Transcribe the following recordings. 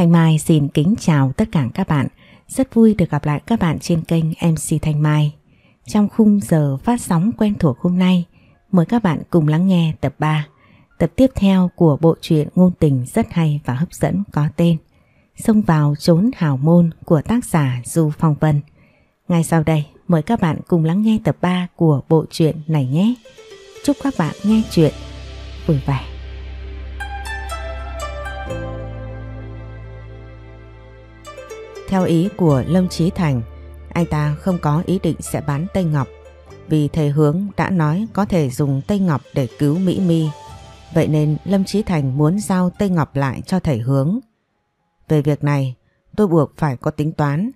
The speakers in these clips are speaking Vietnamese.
Thanh Mai xin kính chào tất cả các bạn. Rất vui được gặp lại các bạn trên kênh MC Thanh Mai. Trong khung giờ phát sóng quen thuộc hôm nay, mời các bạn cùng lắng nghe tập 3, tập tiếp theo của bộ truyện ngôn tình rất hay và hấp dẫn có tên Xông vào trốn hào môn của tác giả Du Phong Vân. Ngay sau đây, mời các bạn cùng lắng nghe tập 3 của bộ truyện này nhé. Chúc các bạn nghe chuyện vui vẻ. Theo ý của Lâm Chí Thành, anh ta không có ý định sẽ bán Tây Ngọc vì thầy Hướng đã nói có thể dùng Tây Ngọc để cứu Mỹ Mi. Vậy nên Lâm Chí Thành muốn giao Tây Ngọc lại cho thầy Hướng. Về việc này, tôi buộc phải có tính toán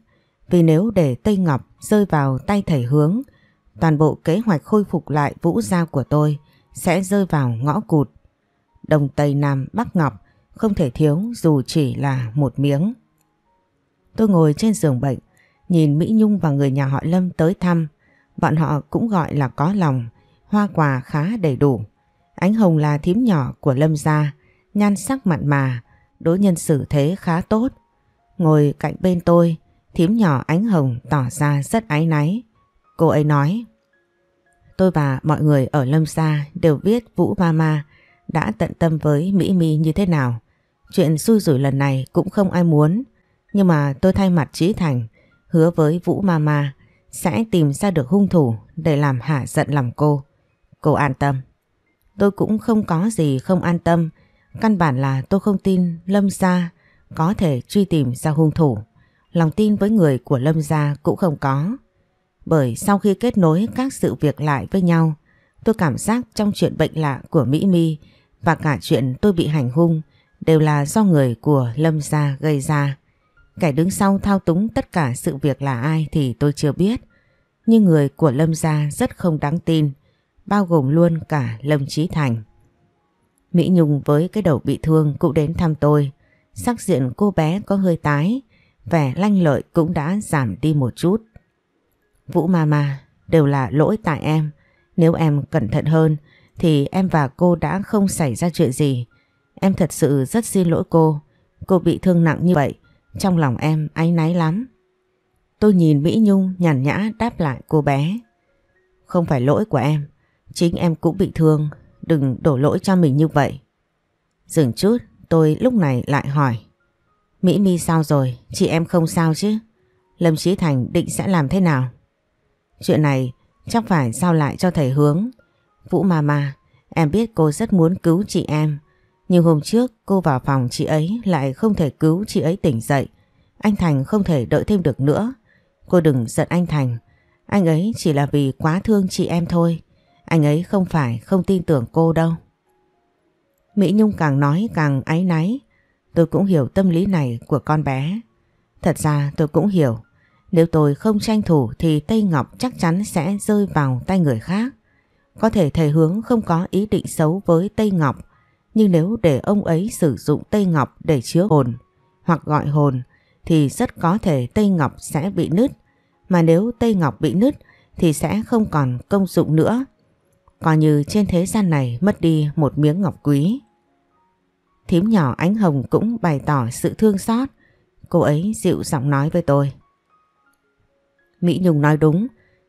vì nếu để Tây Ngọc rơi vào tay thầy Hướng, toàn bộ kế hoạch khôi phục lại vũ gia của tôi sẽ rơi vào ngõ cụt. Đồng Tây Nam Bắc Ngọc không thể thiếu dù chỉ là một miếng. Tôi ngồi trên giường bệnh, nhìn Mỹ Nhung và người nhà họ Lâm tới thăm. Bọn họ cũng gọi là có lòng, hoa quà khá đầy đủ. Ánh Hồng là thím nhỏ của Lâm gia, nhan sắc mặn mà, đối nhân xử thế khá tốt. Ngồi cạnh bên tôi, thím nhỏ Ánh Hồng tỏ ra rất áy náy. Cô ấy nói, tôi và mọi người ở Lâm gia đều biết Vũ Mama đã tận tâm với Mỹ Mi như thế nào. Chuyện xui rủi lần này cũng không ai muốn. Nhưng mà tôi thay mặt Trí Thành hứa với Vũ Mama sẽ tìm ra được hung thủ để làm hạ giận lòng cô. Cô an tâm. Tôi cũng không có gì không an tâm. Căn bản là tôi không tin Lâm Gia có thể truy tìm ra hung thủ. Lòng tin với người của Lâm Gia cũng không có. Bởi sau khi kết nối các sự việc lại với nhau, tôi cảm giác trong chuyện bệnh lạ của Mỹ Mi và cả chuyện tôi bị hành hung đều là do người của Lâm Gia gây ra. Kẻ đứng sau thao túng tất cả sự việc là ai thì tôi chưa biết. Nhưng người của Lâm Gia rất không đáng tin, bao gồm luôn cả Lâm Trí Thành. Mỹ Nhung với cái đầu bị thương cũng đến thăm tôi. Sắc diện cô bé có hơi tái, vẻ lanh lợi cũng đã giảm đi một chút. Vũ Mama đều là lỗi tại em. Nếu em cẩn thận hơn thì em và cô đã không xảy ra chuyện gì. Em thật sự rất xin lỗi cô. Cô bị thương nặng như vậy trong lòng em áy náy lắm. Tôi nhìn Mỹ Nhung nhàn nhã đáp lại cô bé. Không phải lỗi của em, chính em cũng bị thương, đừng đổ lỗi cho mình như vậy. Dừng chút, tôi lúc này lại hỏi. Mỹ Mi sao rồi, chị em không sao chứ? Lâm Chí Thành định sẽ làm thế nào? Chuyện này chắc phải giao lại cho thầy hướng. Vũ Mama, em biết cô rất muốn cứu chị em, nhưng hôm trước, cô vào phòng chị ấy lại không thể cứu chị ấy tỉnh dậy. Anh Thành không thể đợi thêm được nữa. Cô đừng giận anh Thành. Anh ấy chỉ là vì quá thương chị em thôi. Anh ấy không phải không tin tưởng cô đâu. Mỹ Nhung càng nói càng áy náy. Tôi cũng hiểu tâm lý này của con bé. Thật ra tôi cũng hiểu. Nếu tôi không tranh thủ thì Tây Ngọc chắc chắn sẽ rơi vào tay người khác. Có thể thầy hướng không có ý định xấu với Tây Ngọc nhưng nếu để ông ấy sử dụng Tây Ngọc để chứa hồn hoặc gọi hồn, thì rất có thể Tây Ngọc sẽ bị nứt. Mà nếu Tây Ngọc bị nứt, thì sẽ không còn công dụng nữa. Coi như trên thế gian này mất đi một miếng ngọc quý. Thím nhỏ ánh hồng cũng bày tỏ sự thương xót. Cô ấy dịu giọng nói với tôi. Mỹ Nhung nói đúng.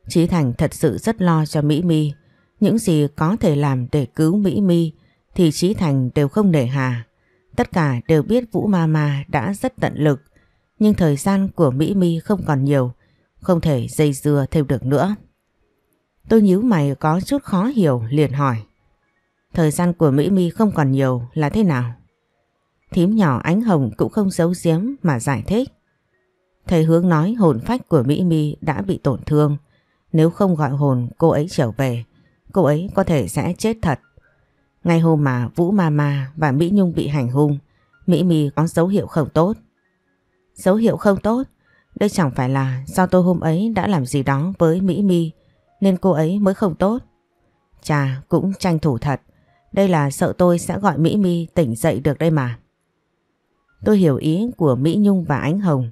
trí Thành thật sự rất lo cho Mỹ Mi. Những gì có thể làm để cứu Mỹ Mi thì Trí Thành đều không nể hà. Tất cả đều biết Vũ Mama đã rất tận lực, nhưng thời gian của Mỹ Mi không còn nhiều, không thể dây dưa thêm được nữa. Tôi nhíu mày có chút khó hiểu liền hỏi. Thời gian của Mỹ Mi không còn nhiều là thế nào? Thím nhỏ ánh hồng cũng không giấu giếm mà giải thích. Thầy hướng nói hồn phách của Mỹ Mi đã bị tổn thương. Nếu không gọi hồn cô ấy trở về, cô ấy có thể sẽ chết thật. Ngay hôm mà Vũ Mama và Mỹ Nhung bị hành hung, Mỹ My có dấu hiệu không tốt. Dấu hiệu không tốt? Đây chẳng phải là do tôi hôm ấy đã làm gì đó với Mỹ My nên cô ấy mới không tốt. Chà, cũng tranh thủ thật. Đây là sợ tôi sẽ gọi Mỹ My tỉnh dậy được đây mà. Tôi hiểu ý của Mỹ Nhung và Ánh Hồng.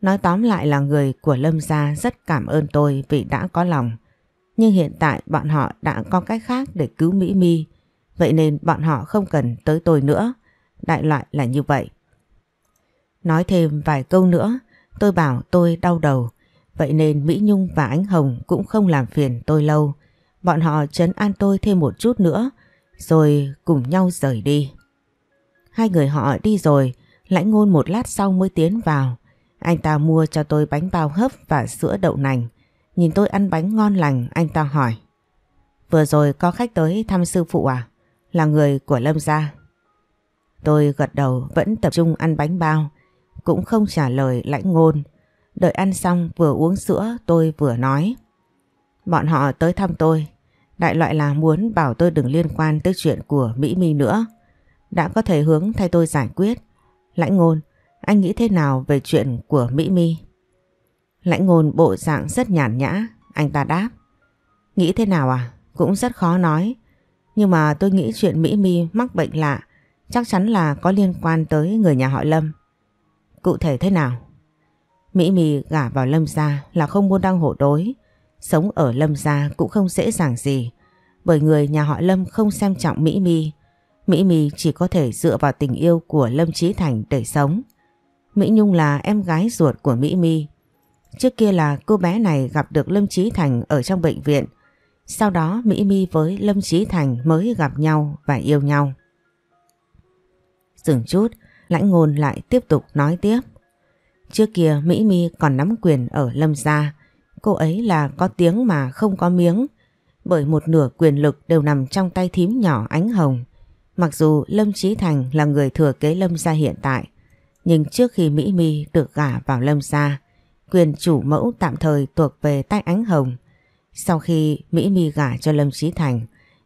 Nói tóm lại là người của Lâm Gia rất cảm ơn tôi vì đã có lòng. Nhưng hiện tại bọn họ đã có cách khác để cứu Mỹ My Vậy nên bọn họ không cần tới tôi nữa. Đại loại là như vậy. Nói thêm vài câu nữa, tôi bảo tôi đau đầu. Vậy nên Mỹ Nhung và Ánh Hồng cũng không làm phiền tôi lâu. Bọn họ chấn an tôi thêm một chút nữa, rồi cùng nhau rời đi. Hai người họ đi rồi, lãnh ngôn một lát sau mới tiến vào. Anh ta mua cho tôi bánh bao hấp và sữa đậu nành. Nhìn tôi ăn bánh ngon lành, anh ta hỏi. Vừa rồi có khách tới thăm sư phụ à? Là người của Lâm gia. Tôi gật đầu vẫn tập trung ăn bánh bao, cũng không trả lời lãnh ngôn. Đợi ăn xong vừa uống sữa tôi vừa nói. Bọn họ tới thăm tôi, đại loại là muốn bảo tôi đừng liên quan tới chuyện của Mỹ My nữa. Đã có thể hướng thay tôi giải quyết. Lãnh ngôn, anh nghĩ thế nào về chuyện của Mỹ My? Lãnh ngôn bộ dạng rất nhàn nhã, anh ta đáp. Nghĩ thế nào à? Cũng rất khó nói. Nhưng mà tôi nghĩ chuyện Mỹ Mi mắc bệnh lạ, chắc chắn là có liên quan tới người nhà họ Lâm. Cụ thể thế nào? Mỹ Mi gả vào Lâm gia là không muốn đăng hộ đối. Sống ở Lâm gia cũng không dễ dàng gì. Bởi người nhà họ Lâm không xem trọng Mỹ Mi Mỹ Mi chỉ có thể dựa vào tình yêu của Lâm Trí Thành để sống. Mỹ Nhung là em gái ruột của Mỹ Mi Trước kia là cô bé này gặp được Lâm Trí Thành ở trong bệnh viện. Sau đó Mỹ My với Lâm Trí Thành mới gặp nhau và yêu nhau. Dừng chút, lãnh ngôn lại tiếp tục nói tiếp. Trước kia Mỹ My còn nắm quyền ở Lâm Gia. Cô ấy là có tiếng mà không có miếng. Bởi một nửa quyền lực đều nằm trong tay thím nhỏ ánh hồng. Mặc dù Lâm Trí Thành là người thừa kế Lâm Gia hiện tại. Nhưng trước khi Mỹ My được gả vào Lâm Gia, quyền chủ mẫu tạm thời thuộc về tay ánh hồng. Sau khi Mỹ My gả cho Lâm Trí Thành,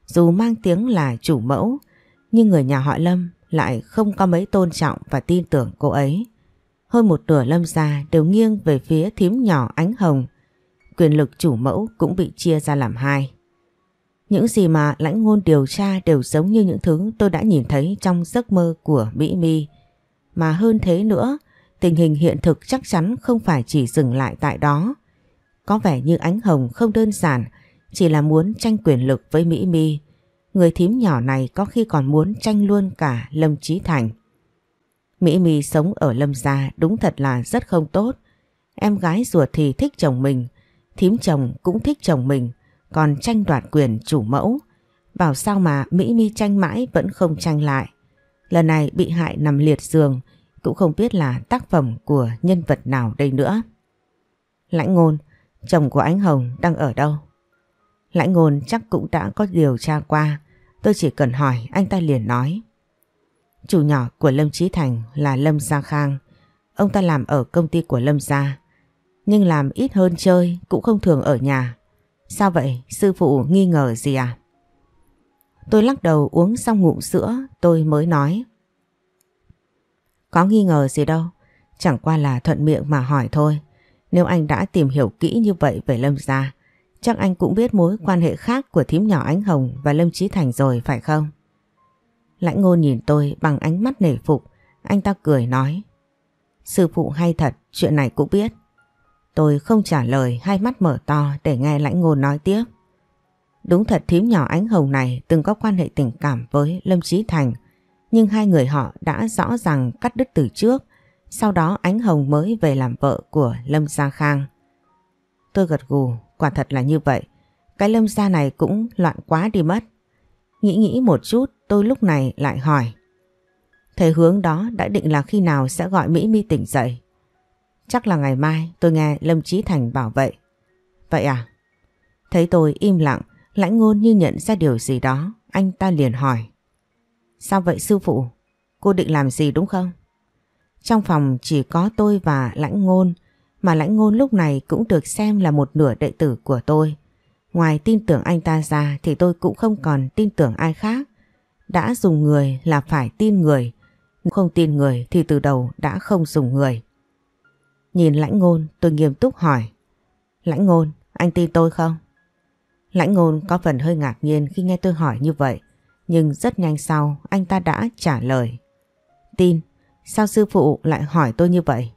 dù mang tiếng là chủ mẫu, nhưng người nhà họ Lâm lại không có mấy tôn trọng và tin tưởng cô ấy. Hơn một nửa lâm gia đều nghiêng về phía thím nhỏ ánh hồng. Quyền lực chủ mẫu cũng bị chia ra làm hai. Những gì mà lãnh ngôn điều tra đều giống như những thứ tôi đã nhìn thấy trong giấc mơ của Mỹ My. Mà hơn thế nữa, tình hình hiện thực chắc chắn không phải chỉ dừng lại tại đó. Có vẻ như ánh hồng không đơn giản, chỉ là muốn tranh quyền lực với Mỹ mi Người thím nhỏ này có khi còn muốn tranh luôn cả Lâm Trí Thành. Mỹ mi sống ở Lâm Gia đúng thật là rất không tốt. Em gái ruột thì thích chồng mình, thím chồng cũng thích chồng mình, còn tranh đoạt quyền chủ mẫu. Bảo sao mà Mỹ mi tranh mãi vẫn không tranh lại. Lần này bị hại nằm liệt giường, cũng không biết là tác phẩm của nhân vật nào đây nữa. Lãnh ngôn, chồng của anh Hồng đang ở đâu? Lãnh ngôn chắc cũng đã có điều tra qua, Tôi chỉ cần hỏi anh ta liền nói. Chủ nhỏ của Lâm Trí Thành là Lâm Gia Khang. Ông ta làm ở công ty của Lâm Gia. Nhưng làm ít hơn chơi cũng không thường ở nhà. Sao vậy? Sư phụ nghi ngờ gì à? Tôi lắc đầu uống xong ngụm sữa tôi mới nói. Có nghi ngờ gì đâu. Chẳng qua là thuận miệng mà hỏi thôi. Nếu anh đã tìm hiểu kỹ như vậy về Lâm Gia Chắc anh cũng biết mối quan hệ khác của thím nhỏ Ánh Hồng và Lâm Trí Thành rồi phải không? Lãnh ngôn nhìn tôi bằng ánh mắt nể phục, anh ta cười nói. Sư phụ hay thật, chuyện này cũng biết. Tôi không trả lời, hai mắt mở to để nghe lãnh ngôn nói tiếp. Đúng thật thím nhỏ Ánh Hồng này từng có quan hệ tình cảm với Lâm Trí Thành, nhưng hai người họ đã rõ ràng cắt đứt từ trước, sau đó Ánh Hồng mới về làm vợ của Lâm Gia Khang. Tôi gật gù, Quả thật là như vậy. Cái lâm gia này cũng loạn quá đi mất. Nghĩ nghĩ một chút tôi lúc này lại hỏi. Thầy hướng đó đã định là khi nào sẽ gọi Mỹ Mi tỉnh dậy. Chắc là ngày mai tôi nghe Lâm Trí Thành bảo vậy. Vậy à? Thấy tôi im lặng, lãnh ngôn như nhận ra điều gì đó, anh ta liền hỏi. Sao vậy sư phụ? Cô định làm gì đúng không? Trong phòng chỉ có tôi và lãnh ngôn, mà lãnh ngôn lúc này cũng được xem là một nửa đệ tử của tôi. Ngoài tin tưởng anh ta ra thì tôi cũng không còn tin tưởng ai khác. Đã dùng người là phải tin người. Không tin người thì từ đầu đã không dùng người. Nhìn lãnh ngôn tôi nghiêm túc hỏi. Lãnh ngôn, anh tin tôi không? Lãnh ngôn có phần hơi ngạc nhiên khi nghe tôi hỏi như vậy. Nhưng rất nhanh sau anh ta đã trả lời. Tin, sao sư phụ lại hỏi tôi như vậy?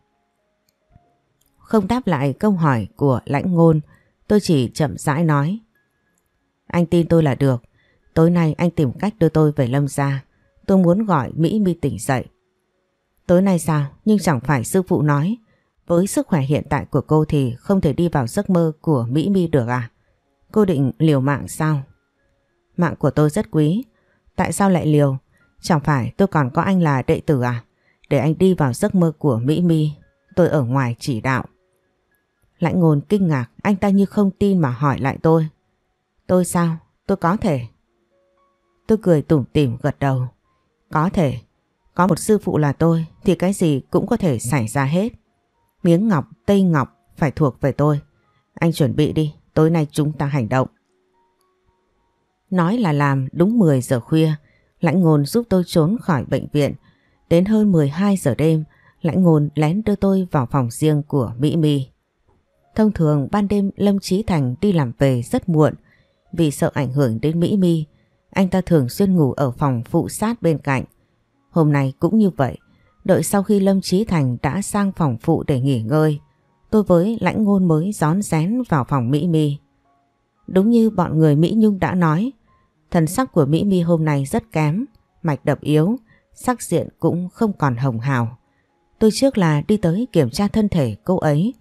Không đáp lại câu hỏi của lãnh ngôn, tôi chỉ chậm rãi nói. Anh tin tôi là được. Tối nay anh tìm cách đưa tôi về Lâm gia. Tôi muốn gọi Mỹ Mi tỉnh dậy. Tối nay sao? Nhưng chẳng phải sư phụ nói với sức khỏe hiện tại của cô thì không thể đi vào giấc mơ của Mỹ Mi được à? Cô định liều mạng sao? Mạng của tôi rất quý. Tại sao lại liều? Chẳng phải tôi còn có anh là đệ tử à? Để anh đi vào giấc mơ của Mỹ Mi. Tôi ở ngoài chỉ đạo. Lãnh ngôn kinh ngạc, anh ta như không tin mà hỏi lại tôi. Tôi sao? Tôi có thể. Tôi cười tủm tỉm gật đầu. Có thể. Có một sư phụ là tôi thì cái gì cũng có thể xảy ra hết. Miếng ngọc, tây ngọc phải thuộc về tôi. Anh chuẩn bị đi, tối nay chúng ta hành động. Nói là làm đúng 10 giờ khuya, lãnh ngôn giúp tôi trốn khỏi bệnh viện. Đến hơn 12 giờ đêm, lãnh ngôn lén đưa tôi vào phòng riêng của Mỹ My. Thông thường ban đêm Lâm Trí Thành đi làm về rất muộn. Vì sợ ảnh hưởng đến Mỹ My, anh ta thường xuyên ngủ ở phòng phụ sát bên cạnh. Hôm nay cũng như vậy, đợi sau khi Lâm Trí Thành đã sang phòng phụ để nghỉ ngơi, tôi với lãnh ngôn mới gión rén vào phòng Mỹ My. Đúng như bọn người Mỹ Nhung đã nói, thần sắc của Mỹ My hôm nay rất kém, mạch đập yếu, sắc diện cũng không còn hồng hào. Tôi trước là đi tới kiểm tra thân thể cô ấy,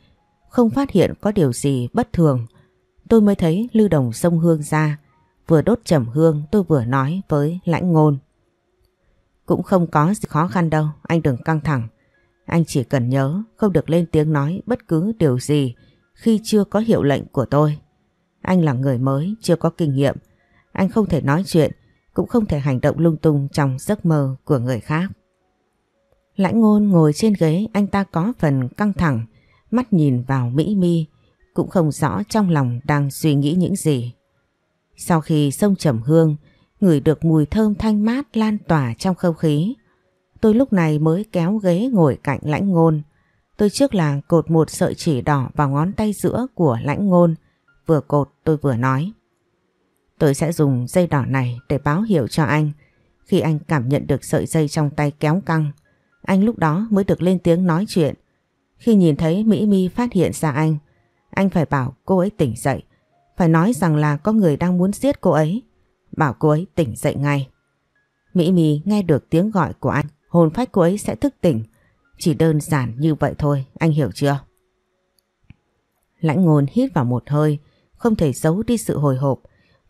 không phát hiện có điều gì bất thường. Tôi mới thấy lưu đồng sông hương ra, vừa đốt trầm hương tôi vừa nói với lãnh ngôn. Cũng không có gì khó khăn đâu, anh đừng căng thẳng. Anh chỉ cần nhớ không được lên tiếng nói bất cứ điều gì khi chưa có hiệu lệnh của tôi. Anh là người mới, chưa có kinh nghiệm. Anh không thể nói chuyện, cũng không thể hành động lung tung trong giấc mơ của người khác. Lãnh ngôn ngồi trên ghế anh ta có phần căng thẳng, mắt nhìn vào Mỹ Mi, cũng không rõ trong lòng đang suy nghĩ những gì. Sau khi sông trầm hương, ngửi được mùi thơm thanh mát lan tỏa trong không khí. Tôi lúc này mới kéo ghế ngồi cạnh lãnh ngôn. Tôi trước là cột một sợi chỉ đỏ vào ngón tay giữa của lãnh ngôn. Vừa cột tôi vừa nói. Tôi sẽ dùng dây đỏ này để báo hiệu cho anh. Khi anh cảm nhận được sợi dây trong tay kéo căng, anh lúc đó mới được lên tiếng nói chuyện. Khi nhìn thấy Mỹ Mi phát hiện ra anh, anh phải bảo cô ấy tỉnh dậy. Phải nói rằng là có người đang muốn giết cô ấy. Bảo cô ấy tỉnh dậy ngay. Mỹ Mi nghe được tiếng gọi của anh, hồn phách cô ấy sẽ thức tỉnh. Chỉ đơn giản như vậy thôi, anh hiểu chưa? Lãnh ngôn hít vào một hơi, không thể giấu đi sự hồi hộp.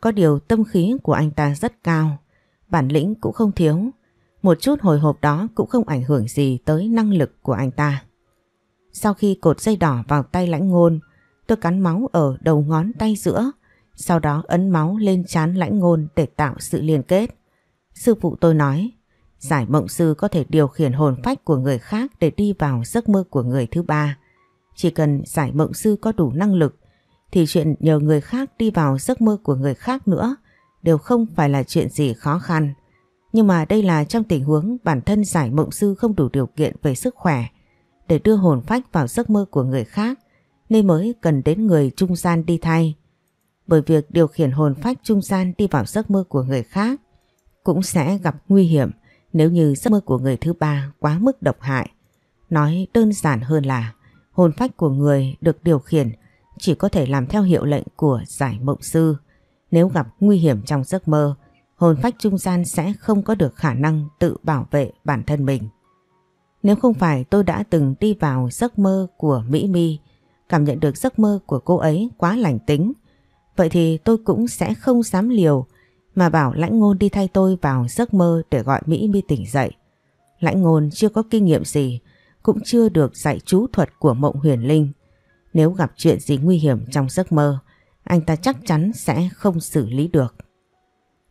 Có điều tâm khí của anh ta rất cao, bản lĩnh cũng không thiếu. Một chút hồi hộp đó cũng không ảnh hưởng gì tới năng lực của anh ta. Sau khi cột dây đỏ vào tay lãnh ngôn, tôi cắn máu ở đầu ngón tay giữa, sau đó ấn máu lên chán lãnh ngôn để tạo sự liên kết. Sư phụ tôi nói, giải mộng sư có thể điều khiển hồn phách của người khác để đi vào giấc mơ của người thứ ba. Chỉ cần giải mộng sư có đủ năng lực, thì chuyện nhờ người khác đi vào giấc mơ của người khác nữa đều không phải là chuyện gì khó khăn. Nhưng mà đây là trong tình huống bản thân giải mộng sư không đủ điều kiện về sức khỏe để đưa hồn phách vào giấc mơ của người khác, nên mới cần đến người trung gian đi thay. Bởi việc điều khiển hồn phách trung gian đi vào giấc mơ của người khác cũng sẽ gặp nguy hiểm nếu như giấc mơ của người thứ ba quá mức độc hại. Nói đơn giản hơn là hồn phách của người được điều khiển chỉ có thể làm theo hiệu lệnh của giải mộng sư. Nếu gặp nguy hiểm trong giấc mơ, hồn phách trung gian sẽ không có được khả năng tự bảo vệ bản thân mình. Nếu không phải tôi đã từng đi vào giấc mơ của Mỹ Mi, cảm nhận được giấc mơ của cô ấy quá lành tính, vậy thì tôi cũng sẽ không dám liều mà bảo lãnh ngôn đi thay tôi vào giấc mơ để gọi Mỹ Mi tỉnh dậy. Lãnh ngôn chưa có kinh nghiệm gì, cũng chưa được dạy chú thuật của mộng huyền linh. Nếu gặp chuyện gì nguy hiểm trong giấc mơ, anh ta chắc chắn sẽ không xử lý được.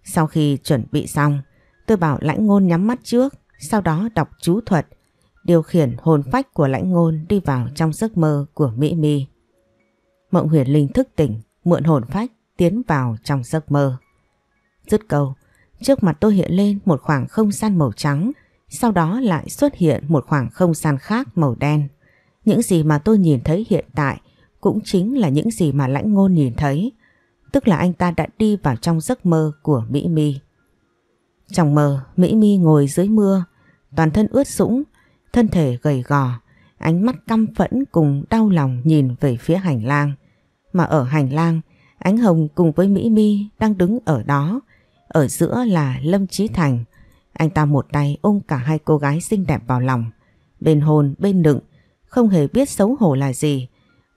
Sau khi chuẩn bị xong, tôi bảo lãnh ngôn nhắm mắt trước, sau đó đọc chú thuật, điều khiển hồn phách của lãnh ngôn đi vào trong giấc mơ của Mỹ Mi. Mộng huyền linh thức tỉnh, mượn hồn phách tiến vào trong giấc mơ. Dứt câu, trước mặt tôi hiện lên một khoảng không gian màu trắng, sau đó lại xuất hiện một khoảng không gian khác màu đen. Những gì mà tôi nhìn thấy hiện tại cũng chính là những gì mà lãnh ngôn nhìn thấy, tức là anh ta đã đi vào trong giấc mơ của Mỹ Mi. Trong mơ, Mỹ Mi ngồi dưới mưa, toàn thân ướt sũng, thân thể gầy gò, ánh mắt căm phẫn cùng đau lòng nhìn về phía hành lang. Mà ở hành lang, Ánh Hồng cùng với Mỹ Mi đang đứng ở đó, ở giữa là Lâm trí Thành. Anh ta một tay ôm cả hai cô gái xinh đẹp vào lòng, Bên hồn bên đựng, không hề biết xấu hổ là gì.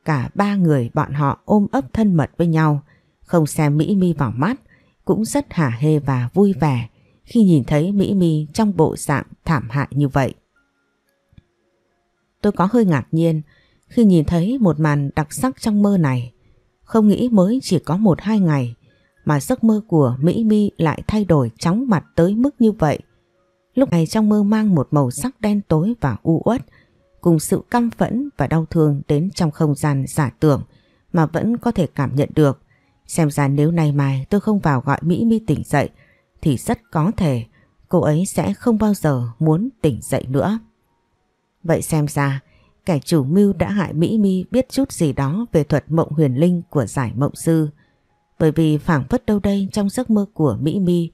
Cả ba người bọn họ ôm ấp thân mật với nhau, không xem Mỹ Mi vào mắt, cũng rất hả hê và vui vẻ khi nhìn thấy Mỹ Mi trong bộ dạng thảm hại như vậy. Tôi có hơi ngạc nhiên khi nhìn thấy một màn đặc sắc trong mơ này. Không nghĩ mới chỉ có một hai ngày mà giấc mơ của Mỹ Mi lại thay đổi chóng mặt tới mức như vậy. Lúc này trong mơ mang một màu sắc đen tối và u uất cùng sự căm phẫn và đau thương đến trong không gian giả tưởng mà vẫn có thể cảm nhận được. Xem ra nếu nay mai tôi không vào gọi Mỹ Mi tỉnh dậy, thì rất có thể cô ấy sẽ không bao giờ muốn tỉnh dậy nữa. Vậy xem ra, kẻ chủ mưu đã hại Mỹ Mi biết chút gì đó về thuật mộng huyền linh của giải mộng sư. Bởi vì phảng phất đâu đây trong giấc mơ của Mỹ Mi,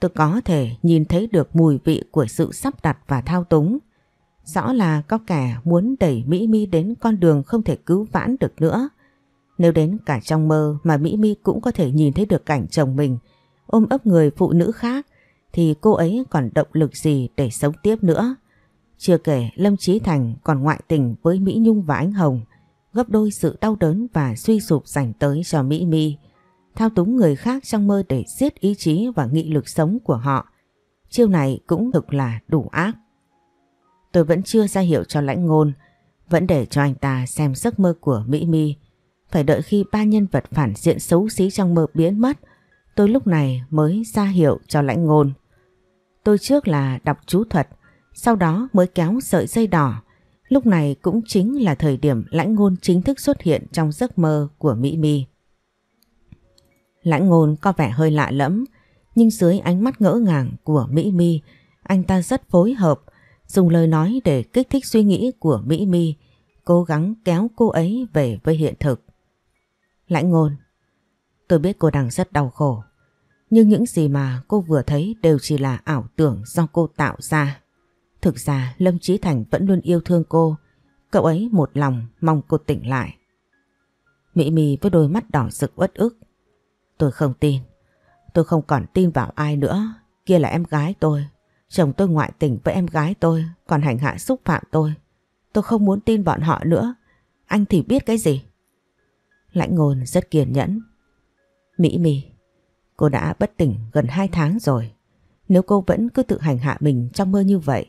tôi có thể nhìn thấy được mùi vị của sự sắp đặt và thao túng. Rõ là có kẻ muốn đẩy Mỹ Mi đến con đường không thể cứu vãn được nữa. Nếu đến cả trong mơ mà Mỹ Mi cũng có thể nhìn thấy được cảnh chồng mình, ôm ấp người phụ nữ khác, thì cô ấy còn động lực gì để sống tiếp nữa. Chưa kể Lâm Chí Thành còn ngoại tình với Mỹ Nhung và Ánh Hồng, gấp đôi sự đau đớn và suy sụp dành tới cho Mỹ Mi thao túng người khác trong mơ để giết ý chí và nghị lực sống của họ. Chiêu này cũng thực là đủ ác. Tôi vẫn chưa ra hiệu cho lãnh ngôn, vẫn để cho anh ta xem giấc mơ của Mỹ Mi. Phải đợi khi ba nhân vật phản diện xấu xí trong mơ biến mất, tôi lúc này mới ra hiệu cho lãnh ngôn. Tôi trước là đọc chú thuật, sau đó mới kéo sợi dây đỏ. Lúc này cũng chính là thời điểm lãnh ngôn chính thức xuất hiện trong giấc mơ của Mỹ Mi. Lãnh ngôn có vẻ hơi lạ lẫm, nhưng dưới ánh mắt ngỡ ngàng của Mỹ Mi, anh ta rất phối hợp, dùng lời nói để kích thích suy nghĩ của Mỹ Mi, cố gắng kéo cô ấy về với hiện thực. Lãnh ngôn, tôi biết cô đang rất đau khổ, nhưng những gì mà cô vừa thấy đều chỉ là ảo tưởng do cô tạo ra. Thực ra Lâm Chí Thành vẫn luôn yêu thương cô, cậu ấy một lòng mong cô tỉnh lại. Mỹ Mi với đôi mắt đỏ rực uất ức Tôi không tin. Tôi không còn tin vào ai nữa. Kia là em gái tôi. Chồng tôi ngoại tình với em gái tôi còn hành hạ xúc phạm tôi. Tôi không muốn tin bọn họ nữa. Anh thì biết cái gì? Lãnh ngôn rất kiên nhẫn. Mỹ Mì, cô đã bất tỉnh gần 2 tháng rồi. Nếu cô vẫn cứ tự hành hạ mình trong mơ như vậy,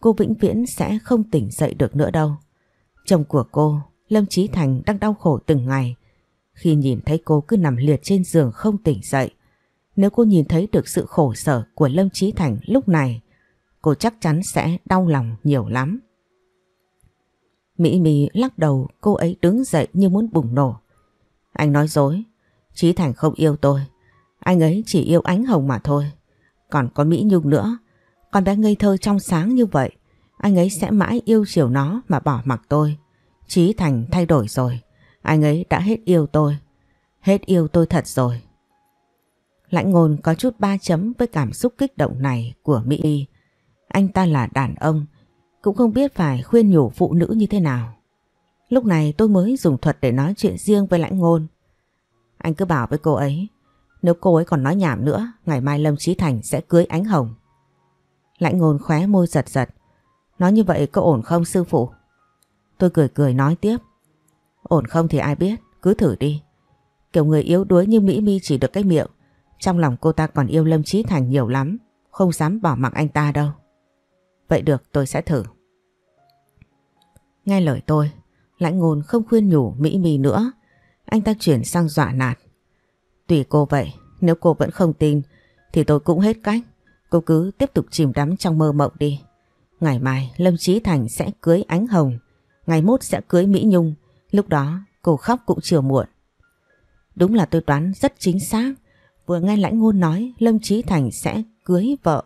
cô vĩnh viễn sẽ không tỉnh dậy được nữa đâu. Chồng của cô, Lâm trí Thành đang đau khổ từng ngày khi nhìn thấy cô cứ nằm liệt trên giường không tỉnh dậy. Nếu cô nhìn thấy được sự khổ sở của Lâm Trí Thành lúc này, cô chắc chắn sẽ đau lòng nhiều lắm. Mỹ Mỹ lắc đầu cô ấy đứng dậy như muốn bùng nổ. Anh nói dối, Trí Thành không yêu tôi. Anh ấy chỉ yêu ánh hồng mà thôi. Còn có Mỹ Nhung nữa, con bé ngây thơ trong sáng như vậy. Anh ấy sẽ mãi yêu chiều nó mà bỏ mặc tôi. Trí Thành thay đổi rồi. Anh ấy đã hết yêu tôi. Hết yêu tôi thật rồi. Lãnh ngôn có chút ba chấm với cảm xúc kích động này của Mỹ Anh ta là đàn ông, cũng không biết phải khuyên nhủ phụ nữ như thế nào. Lúc này tôi mới dùng thuật để nói chuyện riêng với lãnh ngôn. Anh cứ bảo với cô ấy, nếu cô ấy còn nói nhảm nữa, ngày mai Lâm Trí Thành sẽ cưới ánh hồng. Lãnh ngôn khóe môi giật giật. Nói như vậy có ổn không sư phụ? Tôi cười cười nói tiếp. Ổn không thì ai biết, cứ thử đi. Kiểu người yếu đuối như Mỹ Mi chỉ được cái miệng. Trong lòng cô ta còn yêu Lâm Trí Thành nhiều lắm, không dám bỏ mặc anh ta đâu. Vậy được tôi sẽ thử. Nghe lời tôi, lãnh ngôn không khuyên nhủ Mỹ Mi nữa. Anh ta chuyển sang dọa nạt. Tùy cô vậy, nếu cô vẫn không tin thì tôi cũng hết cách. Cô cứ tiếp tục chìm đắm trong mơ mộng đi. Ngày mai Lâm Trí Thành sẽ cưới Ánh Hồng, ngày mốt sẽ cưới Mỹ Nhung Lúc đó cô khóc cũng chưa muộn. Đúng là tôi đoán rất chính xác. Vừa nghe lãnh ngôn nói Lâm Trí Thành sẽ cưới vợ.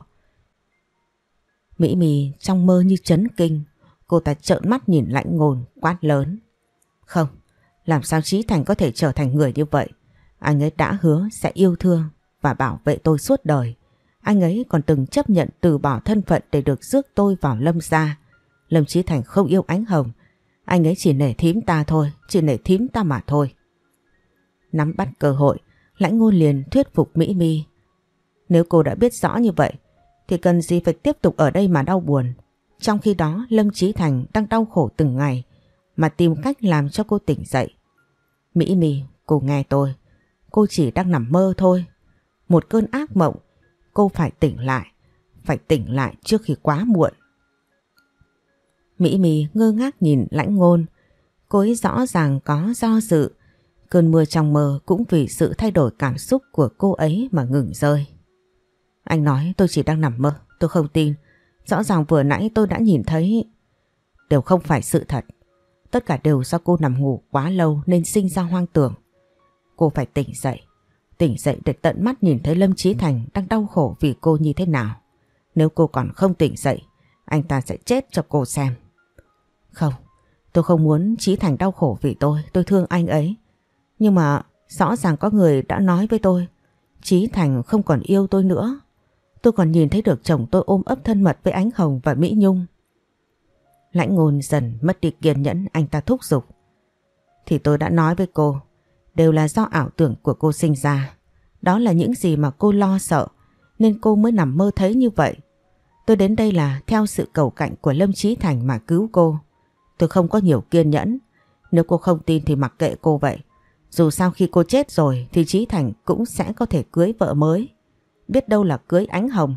Mỹ Mì trong mơ như chấn kinh. Cô ta trợn mắt nhìn lãnh ngôn quát lớn. Không, làm sao Trí Thành có thể trở thành người như vậy? Anh ấy đã hứa sẽ yêu thương và bảo vệ tôi suốt đời. Anh ấy còn từng chấp nhận từ bỏ thân phận để được rước tôi vào Lâm gia. Lâm Trí Thành không yêu ánh hồng anh ấy chỉ nể thím ta thôi, chỉ nể thím ta mà thôi. Nắm bắt cơ hội, lãnh ngôn liền thuyết phục Mỹ Mi. Nếu cô đã biết rõ như vậy, thì cần gì phải tiếp tục ở đây mà đau buồn. Trong khi đó Lâm trí Thành đang đau khổ từng ngày mà tìm cách làm cho cô tỉnh dậy. Mỹ Mì, cô nghe tôi. Cô chỉ đang nằm mơ thôi. Một cơn ác mộng, cô phải tỉnh lại. Phải tỉnh lại trước khi quá muộn. Mỹ Mì ngơ ngác nhìn lãnh ngôn. Cô ấy rõ ràng có do dự. Cơn mưa trong mơ cũng vì sự thay đổi cảm xúc của cô ấy mà ngừng rơi. Anh nói tôi chỉ đang nằm mơ, tôi không tin. Rõ ràng vừa nãy tôi đã nhìn thấy... Đều không phải sự thật. Tất cả đều do cô nằm ngủ quá lâu nên sinh ra hoang tưởng. Cô phải tỉnh dậy. Tỉnh dậy để tận mắt nhìn thấy Lâm Trí Thành đang đau khổ vì cô như thế nào. Nếu cô còn không tỉnh dậy, anh ta sẽ chết cho cô xem. Không, tôi không muốn Trí Thành đau khổ vì tôi, tôi thương anh ấy. Nhưng mà rõ ràng có người đã nói với tôi, Trí Thành không còn yêu tôi nữa. Tôi còn nhìn thấy được chồng tôi ôm ấp thân mật với Ánh Hồng và Mỹ Nhung. Lãnh ngôn dần mất đi kiên nhẫn anh ta thúc giục. Thì tôi đã nói với cô, đều là do ảo tưởng của cô sinh ra. Đó là những gì mà cô lo sợ, nên cô mới nằm mơ thấy như vậy. Tôi đến đây là theo sự cầu cạnh của Lâm Trí Thành mà cứu cô. Tôi không có nhiều kiên nhẫn. Nếu cô không tin thì mặc kệ cô vậy. Dù sao khi cô chết rồi thì Trí Thành cũng sẽ có thể cưới vợ mới. Biết đâu là cưới ánh hồng.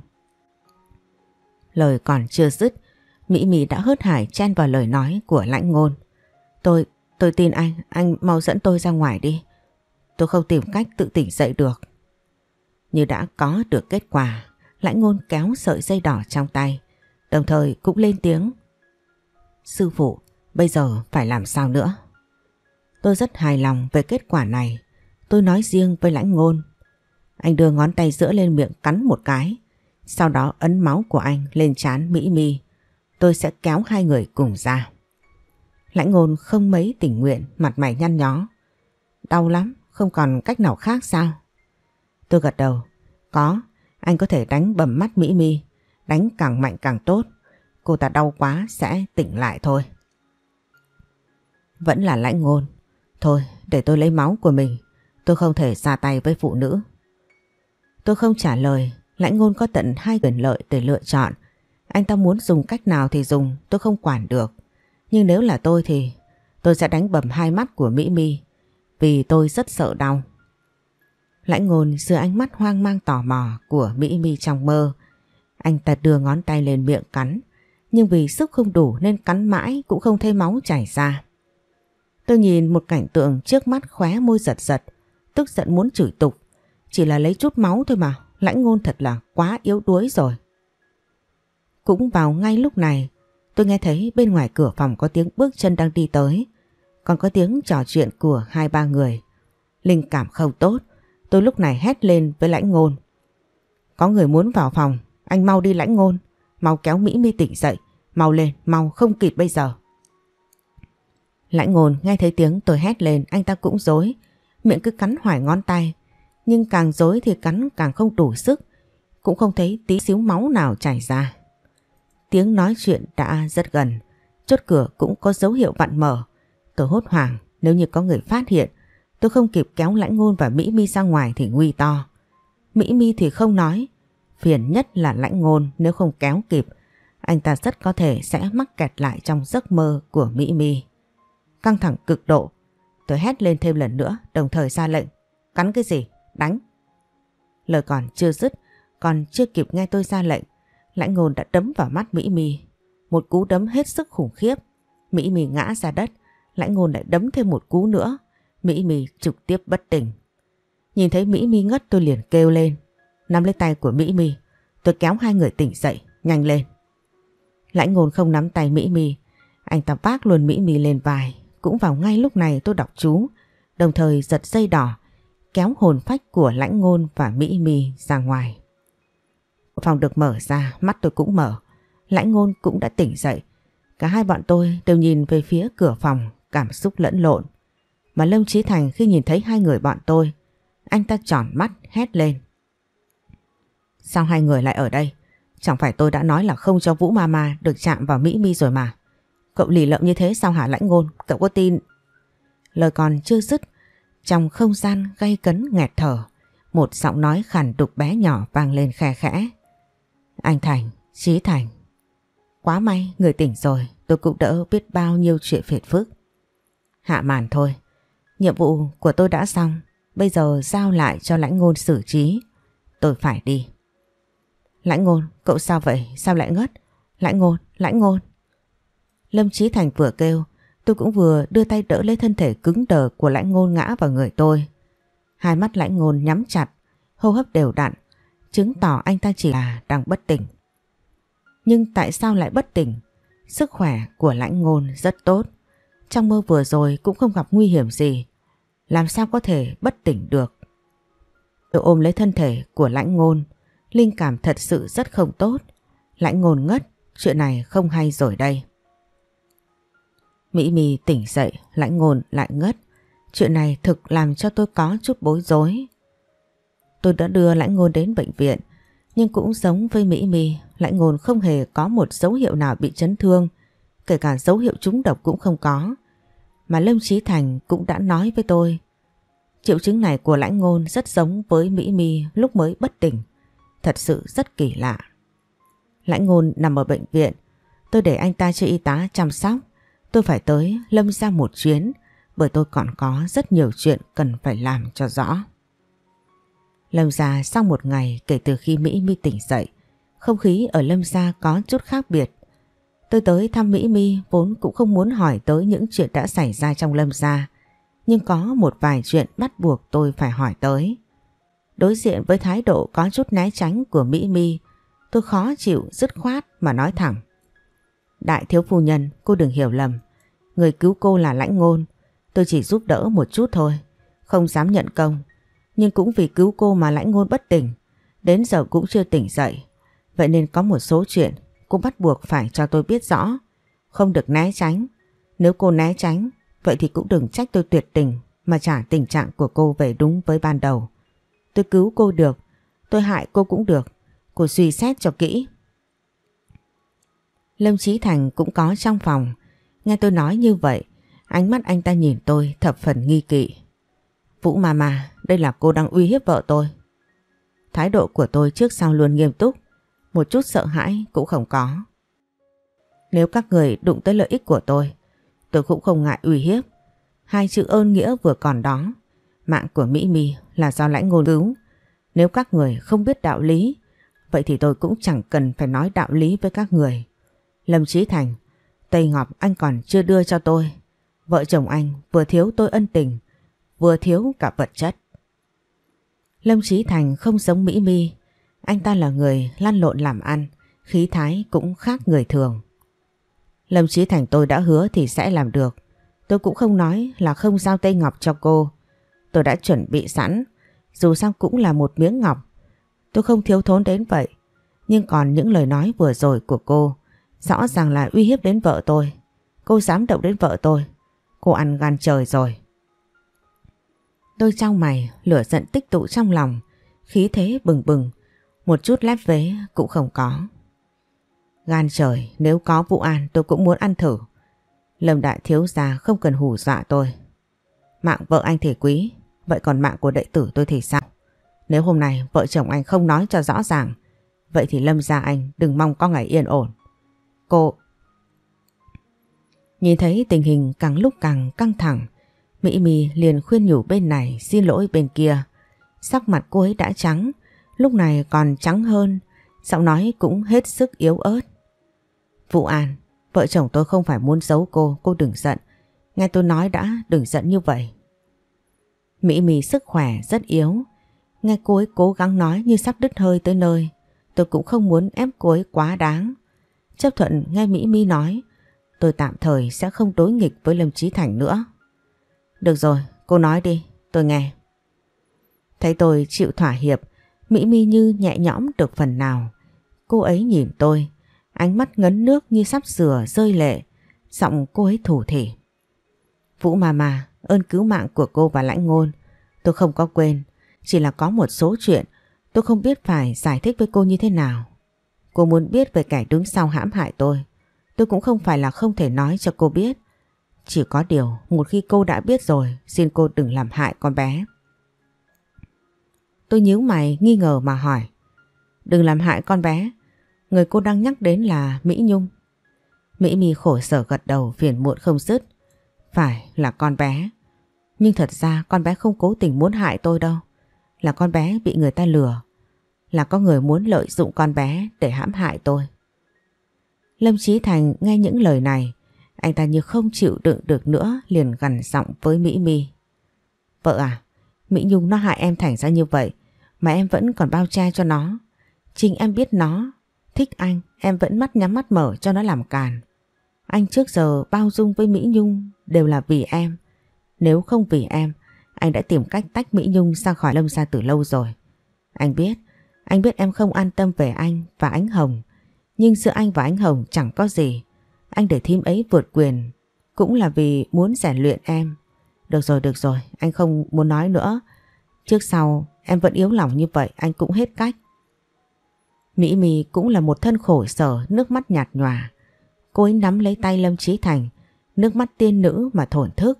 Lời còn chưa dứt, Mỹ Mỹ đã hớt hải chen vào lời nói của lãnh ngôn. Tôi, tôi tin anh, anh mau dẫn tôi ra ngoài đi. Tôi không tìm cách tự tỉnh dậy được. Như đã có được kết quả, lãnh ngôn kéo sợi dây đỏ trong tay, đồng thời cũng lên tiếng. Sư phụ, bây giờ phải làm sao nữa? Tôi rất hài lòng về kết quả này. Tôi nói riêng với lãnh ngôn. Anh đưa ngón tay giữa lên miệng cắn một cái. Sau đó ấn máu của anh lên trán Mỹ Mi. Tôi sẽ kéo hai người cùng ra. Lãnh ngôn không mấy tình nguyện, mặt mày nhăn nhó. Đau lắm, không còn cách nào khác sao? Tôi gật đầu. Có, anh có thể đánh bầm mắt Mỹ Mi. Đánh càng mạnh càng tốt. Cô ta đau quá sẽ tỉnh lại thôi. Vẫn là lãnh ngôn. Thôi, để tôi lấy máu của mình. Tôi không thể ra tay với phụ nữ. Tôi không trả lời. Lãnh ngôn có tận hai quyền lợi để lựa chọn. Anh ta muốn dùng cách nào thì dùng, tôi không quản được. Nhưng nếu là tôi thì tôi sẽ đánh bầm hai mắt của Mỹ Mi vì tôi rất sợ đau. Lãnh ngôn giữa ánh mắt hoang mang tò mò của Mỹ Mi trong mơ. Anh ta đưa ngón tay lên miệng cắn, nhưng vì sức không đủ nên cắn mãi cũng không thấy máu chảy ra. Tôi nhìn một cảnh tượng trước mắt khóe môi giật giật, tức giận muốn chửi tục. Chỉ là lấy chút máu thôi mà, lãnh ngôn thật là quá yếu đuối rồi. Cũng vào ngay lúc này, tôi nghe thấy bên ngoài cửa phòng có tiếng bước chân đang đi tới, còn có tiếng trò chuyện của hai ba người. Linh cảm không tốt, tôi lúc này hét lên với lãnh ngôn. Có người muốn vào phòng, anh mau đi lãnh ngôn, mau kéo Mỹ mi tỉnh dậy, mau lên, mau không kịp bây giờ. Lãnh ngôn nghe thấy tiếng tôi hét lên anh ta cũng dối, miệng cứ cắn hoài ngón tay. Nhưng càng dối thì cắn càng không đủ sức, cũng không thấy tí xíu máu nào chảy ra. Tiếng nói chuyện đã rất gần, chốt cửa cũng có dấu hiệu vặn mở. Tôi hốt hoảng, nếu như có người phát hiện, tôi không kịp kéo lãnh ngôn và Mỹ Mi ra ngoài thì nguy to. Mỹ Mi thì không nói, phiền nhất là lãnh ngôn nếu không kéo kịp, anh ta rất có thể sẽ mắc kẹt lại trong giấc mơ của Mỹ Mi. Căng thẳng cực độ, tôi hét lên thêm lần nữa đồng thời ra lệnh, cắn cái gì, đánh. Lời còn chưa dứt, còn chưa kịp nghe tôi ra lệnh, Lãnh ngôn đã đấm vào mắt Mỹ Mì. Một cú đấm hết sức khủng khiếp. Mỹ Mì ngã ra đất. Lãnh ngôn lại đấm thêm một cú nữa. Mỹ Mì trực tiếp bất tỉnh. Nhìn thấy Mỹ Mi ngất tôi liền kêu lên. Nắm lấy tay của Mỹ Mi. Tôi kéo hai người tỉnh dậy. Nhanh lên. Lãnh ngôn không nắm tay Mỹ Mi. Anh ta vác luôn Mỹ Mi lên vai. Cũng vào ngay lúc này tôi đọc chú. Đồng thời giật dây đỏ. Kéo hồn phách của lãnh ngôn và Mỹ mì ra ngoài. Phòng được mở ra, mắt tôi cũng mở. Lãnh ngôn cũng đã tỉnh dậy. Cả hai bọn tôi đều nhìn về phía cửa phòng, cảm xúc lẫn lộn. Mà Lâm Trí Thành khi nhìn thấy hai người bọn tôi, anh ta tròn mắt hét lên. Sao hai người lại ở đây? Chẳng phải tôi đã nói là không cho Vũ Mama được chạm vào Mỹ Mi rồi mà. Cậu lì lợm như thế sao hả lãnh ngôn? Cậu có tin? Lời còn chưa dứt, trong không gian gay cấn nghẹt thở, một giọng nói khàn đục bé nhỏ vang lên khe khẽ. Anh Thành, Chí Thành. Quá may người tỉnh rồi tôi cũng đỡ biết bao nhiêu chuyện phiền phức. Hạ màn thôi. Nhiệm vụ của tôi đã xong. Bây giờ giao lại cho lãnh ngôn xử trí. Tôi phải đi. Lãnh ngôn, cậu sao vậy? Sao lại ngất? Lãnh ngôn, lãnh ngôn. Lâm Chí Thành vừa kêu, tôi cũng vừa đưa tay đỡ lấy thân thể cứng đờ của lãnh ngôn ngã vào người tôi. Hai mắt lãnh ngôn nhắm chặt, hô hấp đều đặn, chứng tỏ anh ta chỉ là đang bất tỉnh. Nhưng tại sao lại bất tỉnh? Sức khỏe của lãnh ngôn rất tốt. Trong mơ vừa rồi cũng không gặp nguy hiểm gì. Làm sao có thể bất tỉnh được? Tôi ôm lấy thân thể của lãnh ngôn. Linh cảm thật sự rất không tốt. Lãnh ngôn ngất, chuyện này không hay rồi đây. Mỹ Mì tỉnh dậy, lại ngồn, lại ngất. Chuyện này thực làm cho tôi có chút bối rối. Tôi đã đưa lãnh ngôn đến bệnh viện, nhưng cũng giống với Mỹ Mì, lãnh ngôn không hề có một dấu hiệu nào bị chấn thương, kể cả dấu hiệu trúng độc cũng không có. Mà Lâm Trí Thành cũng đã nói với tôi, triệu chứng này của lãnh ngôn rất giống với Mỹ Mì lúc mới bất tỉnh, thật sự rất kỳ lạ. Lãnh ngôn nằm ở bệnh viện, tôi để anh ta cho y tá chăm sóc, tôi phải tới Lâm ra một chuyến, bởi tôi còn có rất nhiều chuyện cần phải làm cho rõ. Lâm gia sau một ngày kể từ khi Mỹ Mi tỉnh dậy, không khí ở Lâm gia có chút khác biệt. Tôi tới thăm Mỹ Mi vốn cũng không muốn hỏi tới những chuyện đã xảy ra trong Lâm gia, nhưng có một vài chuyện bắt buộc tôi phải hỏi tới. Đối diện với thái độ có chút né tránh của Mỹ Mi, tôi khó chịu dứt khoát mà nói thẳng. Đại thiếu phu nhân, cô đừng hiểu lầm. Người cứu cô là lãnh ngôn, tôi chỉ giúp đỡ một chút thôi, không dám nhận công. Nhưng cũng vì cứu cô mà lãnh ngôn bất tỉnh, đến giờ cũng chưa tỉnh dậy. Vậy nên có một số chuyện cô bắt buộc phải cho tôi biết rõ, không được né tránh. Nếu cô né tránh, vậy thì cũng đừng trách tôi tuyệt tình mà trả tình trạng của cô về đúng với ban đầu. Tôi cứu cô được, tôi hại cô cũng được, cô suy xét cho kỹ. Lâm Chí Thành cũng có trong phòng, nghe tôi nói như vậy, ánh mắt anh ta nhìn tôi thập phần nghi kỵ. Vũ Mama, đây là cô đang uy hiếp vợ tôi. Thái độ của tôi trước sau luôn nghiêm túc, một chút sợ hãi cũng không có. Nếu các người đụng tới lợi ích của tôi, tôi cũng không ngại uy hiếp. Hai chữ ơn nghĩa vừa còn đó, mạng của Mỹ Mi là do lãnh ngôn cứu. Nếu các người không biết đạo lý, vậy thì tôi cũng chẳng cần phải nói đạo lý với các người. Lâm Trí Thành, Tây Ngọc anh còn chưa đưa cho tôi. Vợ chồng anh vừa thiếu tôi ân tình, vừa thiếu cả vật chất. Lâm Trí Thành không giống Mỹ Mi, anh ta là người lăn lộn làm ăn, khí thái cũng khác người thường. Lâm Trí Thành tôi đã hứa thì sẽ làm được. Tôi cũng không nói là không giao Tây Ngọc cho cô. Tôi đã chuẩn bị sẵn, dù sao cũng là một miếng ngọc. Tôi không thiếu thốn đến vậy. Nhưng còn những lời nói vừa rồi của cô, rõ ràng là uy hiếp đến vợ tôi. Cô dám động đến vợ tôi. Cô ăn gan trời rồi. Tôi trong mày, lửa giận tích tụ trong lòng, khí thế bừng bừng, một chút lép vế cũng không có. Gan trời, nếu có vụ an tôi cũng muốn ăn thử. Lâm đại thiếu gia không cần hù dọa tôi. Mạng vợ anh thì quý, vậy còn mạng của đệ tử tôi thì sao? Nếu hôm nay vợ chồng anh không nói cho rõ ràng, vậy thì Lâm gia anh đừng mong có ngày yên ổn. Cô... Nhìn thấy tình hình càng lúc càng căng thẳng, Mỹ Mì liền khuyên nhủ bên này xin lỗi bên kia. Sắc mặt cô ấy đã trắng, lúc này còn trắng hơn, giọng nói cũng hết sức yếu ớt. Vụ An, vợ chồng tôi không phải muốn giấu cô, cô đừng giận. Nghe tôi nói đã, đừng giận như vậy. Mỹ Mì sức khỏe rất yếu, nghe cô ấy cố gắng nói như sắp đứt hơi tới nơi. Tôi cũng không muốn ép cô ấy quá đáng. Chấp thuận nghe Mỹ Mi nói, tôi tạm thời sẽ không đối nghịch với Lâm Trí Thành nữa. Được rồi, cô nói đi, tôi nghe. Thấy tôi chịu thỏa hiệp, Mỹ Mi như nhẹ nhõm được phần nào. Cô ấy nhìn tôi, ánh mắt ngấn nước như sắp sửa rơi lệ, giọng cô ấy thủ thỉ. Vũ mà mà, ơn cứu mạng của cô và lãnh ngôn, tôi không có quên, chỉ là có một số chuyện tôi không biết phải giải thích với cô như thế nào. Cô muốn biết về kẻ đứng sau hãm hại tôi, tôi cũng không phải là không thể nói cho cô biết, chỉ có điều một khi cô đã biết rồi xin cô đừng làm hại con bé. Tôi nhíu mày nghi ngờ mà hỏi. Đừng làm hại con bé. Người cô đang nhắc đến là Mỹ Nhung. Mỹ Mi khổ sở gật đầu phiền muộn không dứt. Phải là con bé. Nhưng thật ra con bé không cố tình muốn hại tôi đâu. Là con bé bị người ta lừa. Là có người muốn lợi dụng con bé để hãm hại tôi. Lâm Chí Thành nghe những lời này, anh ta như không chịu đựng được nữa liền gằn giọng với Mỹ Mi. Vợ à, Mỹ Nhung nó hại em thành ra như vậy mà em vẫn còn bao che cho nó. Chính em biết nó, thích anh, em vẫn mắt nhắm mắt mở cho nó làm càn. Anh trước giờ bao dung với Mỹ Nhung đều là vì em. Nếu không vì em, anh đã tìm cách tách Mỹ Nhung ra khỏi Lâm gia từ lâu rồi. Anh biết, anh biết em không an tâm về anh và ánh Hồng. Nhưng giữa anh và ánh Hồng chẳng có gì. Anh để thím ấy vượt quyền cũng là vì muốn rèn luyện em. Được rồi, được rồi, anh không muốn nói nữa. Trước sau em vẫn yếu lòng như vậy anh cũng hết cách. Mỹ Mì cũng là một thân khổ sở nước mắt nhạt nhòa. Cô ấy nắm lấy tay Lâm Trí Thành, nước mắt tiên nữ mà thổn thức.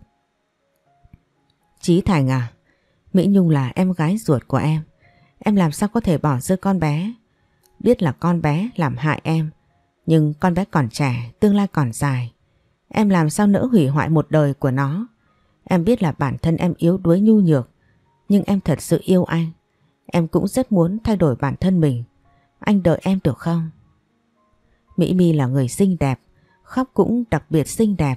Trí Thành à, Mỹ Nhung là em gái ruột của em. Em làm sao có thể bỏ rơi con bé? Biết là con bé làm hại em, nhưng con bé còn trẻ, tương lai còn dài. Em làm sao nỡ hủy hoại một đời của nó? Em biết là bản thân em yếu đuối nhu nhược, nhưng em thật sự yêu anh. Em cũng rất muốn thay đổi bản thân mình. Anh đợi em được không? Mỹ My là người xinh đẹp, khóc cũng đặc biệt xinh đẹp.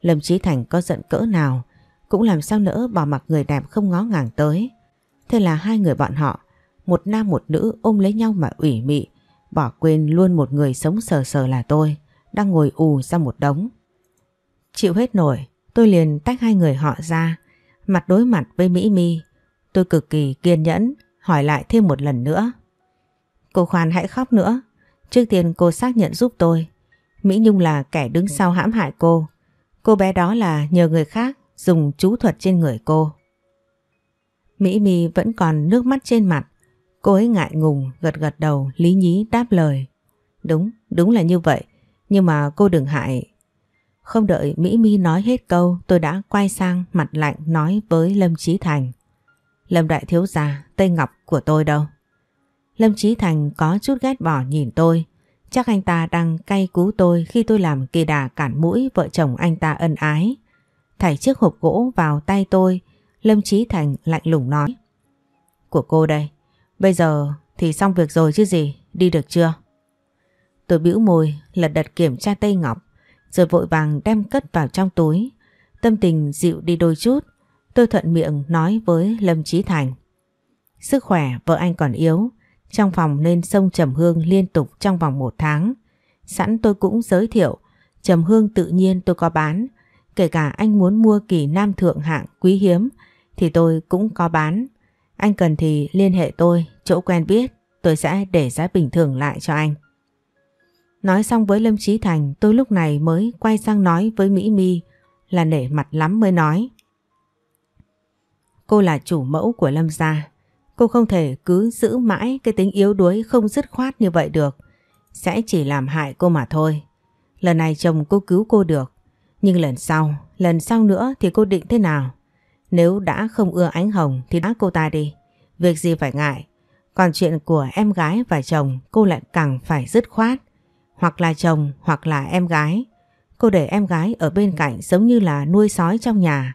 Lâm trí Thành có giận cỡ nào cũng làm sao nỡ bỏ mặc người đẹp không ngó ngàng tới. Thế là hai người bọn họ, một nam một nữ ôm lấy nhau mà ủy mị, bỏ quên luôn một người sống sờ sờ là tôi, đang ngồi ù ra một đống. Chịu hết nổi, tôi liền tách hai người họ ra, mặt đối mặt với Mỹ mi Tôi cực kỳ kiên nhẫn, hỏi lại thêm một lần nữa. Cô khoan hãy khóc nữa, trước tiên cô xác nhận giúp tôi. Mỹ Nhung là kẻ đứng sau hãm hại cô. Cô bé đó là nhờ người khác dùng chú thuật trên người cô. Mỹ mi vẫn còn nước mắt trên mặt. Cô ấy ngại ngùng gật gật đầu lý nhí đáp lời. Đúng, đúng là như vậy. Nhưng mà cô đừng hại. Không đợi Mỹ mi nói hết câu tôi đã quay sang mặt lạnh nói với Lâm Trí Thành. Lâm Đại Thiếu Gia, Tây Ngọc của tôi đâu? Lâm Trí Thành có chút ghét bỏ nhìn tôi. Chắc anh ta đang cay cú tôi khi tôi làm kỳ đà cản mũi vợ chồng anh ta ân ái. Thảy chiếc hộp gỗ vào tay tôi, Lâm Trí Thành lạnh lùng nói. Của cô đây, bây giờ thì xong việc rồi chứ gì, đi được chưa? Tôi bĩu môi, lật đật kiểm tra Tây Ngọc, rồi vội vàng đem cất vào trong túi. Tâm tình dịu đi đôi chút, tôi thuận miệng nói với Lâm Trí Thành. Sức khỏe vợ anh còn yếu, trong phòng nên sông trầm hương liên tục trong vòng một tháng. Sẵn tôi cũng giới thiệu, trầm hương tự nhiên tôi có bán, Kể cả anh muốn mua kỳ nam thượng hạng quý hiếm thì tôi cũng có bán. Anh cần thì liên hệ tôi, chỗ quen biết, tôi sẽ để giá bình thường lại cho anh. Nói xong với Lâm Trí Thành tôi lúc này mới quay sang nói với Mỹ My là nể mặt lắm mới nói. Cô là chủ mẫu của Lâm gia. Cô không thể cứ giữ mãi cái tính yếu đuối không dứt khoát như vậy được. Sẽ chỉ làm hại cô mà thôi. Lần này chồng cô cứu cô được. Nhưng lần sau, lần sau nữa thì cô định thế nào? Nếu đã không ưa ánh hồng thì đã cô ta đi. Việc gì phải ngại. Còn chuyện của em gái và chồng cô lại càng phải dứt khoát. Hoặc là chồng hoặc là em gái. Cô để em gái ở bên cạnh giống như là nuôi sói trong nhà.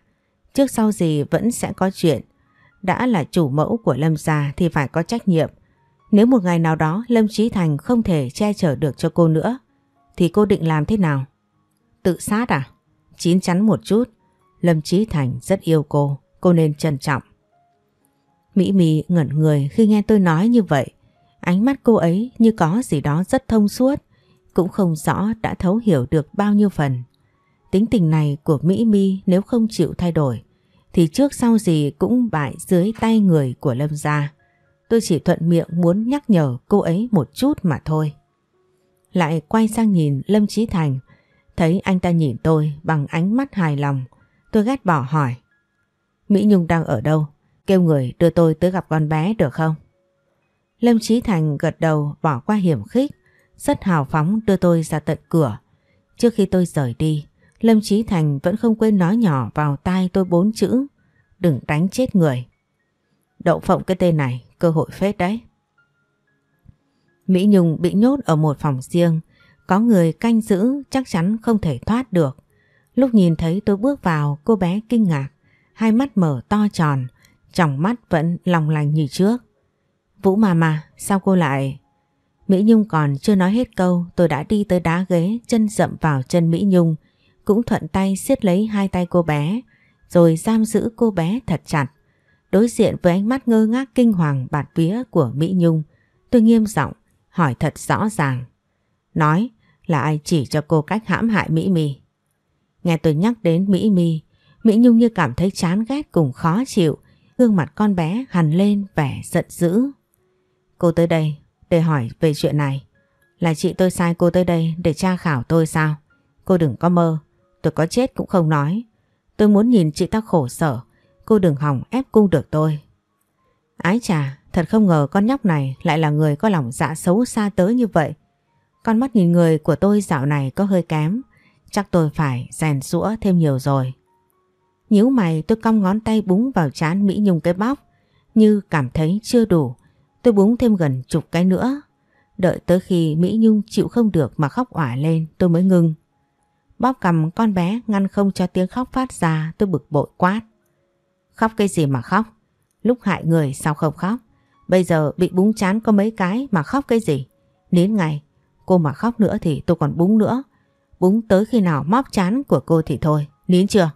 Trước sau gì vẫn sẽ có chuyện. Đã là chủ mẫu của Lâm gia thì phải có trách nhiệm. Nếu một ngày nào đó Lâm Trí Thành không thể che chở được cho cô nữa thì cô định làm thế nào? Tự sát à? Chín chắn một chút, Lâm Trí Thành rất yêu cô, cô nên trân trọng. Mỹ Mì ngẩn người khi nghe tôi nói như vậy. Ánh mắt cô ấy như có gì đó rất thông suốt, cũng không rõ đã thấu hiểu được bao nhiêu phần. Tính tình này của Mỹ Mi nếu không chịu thay đổi, thì trước sau gì cũng bại dưới tay người của Lâm gia. Tôi chỉ thuận miệng muốn nhắc nhở cô ấy một chút mà thôi. Lại quay sang nhìn Lâm Trí Thành, Thấy anh ta nhìn tôi bằng ánh mắt hài lòng, tôi ghét bỏ hỏi. Mỹ Nhung đang ở đâu? Kêu người đưa tôi tới gặp con bé được không? Lâm Trí Thành gật đầu bỏ qua hiểm khích, rất hào phóng đưa tôi ra tận cửa. Trước khi tôi rời đi, Lâm Trí Thành vẫn không quên nói nhỏ vào tai tôi bốn chữ, đừng đánh chết người. Đậu phộng cái tên này, cơ hội phết đấy. Mỹ Nhung bị nhốt ở một phòng riêng, Có người canh giữ chắc chắn không thể thoát được. Lúc nhìn thấy tôi bước vào cô bé kinh ngạc, hai mắt mở to tròn, trong mắt vẫn lòng lành như trước. Vũ mà mà, sao cô lại... Mỹ Nhung còn chưa nói hết câu tôi đã đi tới đá ghế chân dậm vào chân Mỹ Nhung cũng thuận tay siết lấy hai tay cô bé rồi giam giữ cô bé thật chặt. Đối diện với ánh mắt ngơ ngác kinh hoàng bạt vía của Mỹ Nhung tôi nghiêm giọng hỏi thật rõ ràng. Nói là ai chỉ cho cô cách hãm hại Mỹ Mì. Nghe tôi nhắc đến Mỹ Mì, Mỹ Nhung như cảm thấy chán ghét cùng khó chịu gương mặt con bé hằn lên vẻ giận dữ. Cô tới đây để hỏi về chuyện này. Là chị tôi sai cô tới đây để tra khảo tôi sao? Cô đừng có mơ. Tôi có chết cũng không nói. Tôi muốn nhìn chị ta khổ sở. Cô đừng hỏng ép cung được tôi. Ái chà, thật không ngờ con nhóc này lại là người có lòng dạ xấu xa tới như vậy. Con mắt nhìn người của tôi dạo này có hơi kém. Chắc tôi phải rèn rũa thêm nhiều rồi. Nhíu mày tôi cong ngón tay búng vào chán Mỹ Nhung cái bóc. Như cảm thấy chưa đủ. Tôi búng thêm gần chục cái nữa. Đợi tới khi Mỹ Nhung chịu không được mà khóc ỏa lên tôi mới ngưng. Bóp cầm con bé ngăn không cho tiếng khóc phát ra tôi bực bội quát. Khóc cái gì mà khóc? Lúc hại người sao không khóc? Bây giờ bị búng chán có mấy cái mà khóc cái gì? Nín ngày, cô mà khóc nữa thì tôi còn búng nữa. Búng tới khi nào móc chán của cô thì thôi, nín chưa?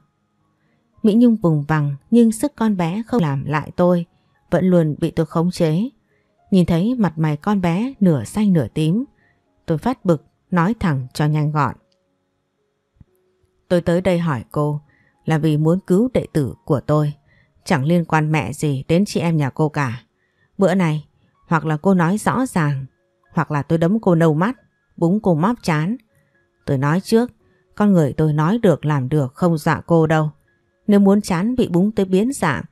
Mỹ Nhung vùng vằng nhưng sức con bé không làm lại tôi, vẫn luôn bị tôi khống chế. Nhìn thấy mặt mày con bé nửa xanh nửa tím, tôi phát bực nói thẳng cho nhanh gọn. Tôi tới đây hỏi cô là vì muốn cứu đệ tử của tôi, chẳng liên quan mẹ gì đến chị em nhà cô cả. Bữa này, hoặc là cô nói rõ ràng, hoặc là tôi đấm cô nâu mắt, búng cô móp chán. Tôi nói trước, con người tôi nói được làm được không dọa cô đâu. Nếu muốn chán bị búng tới biến dạng,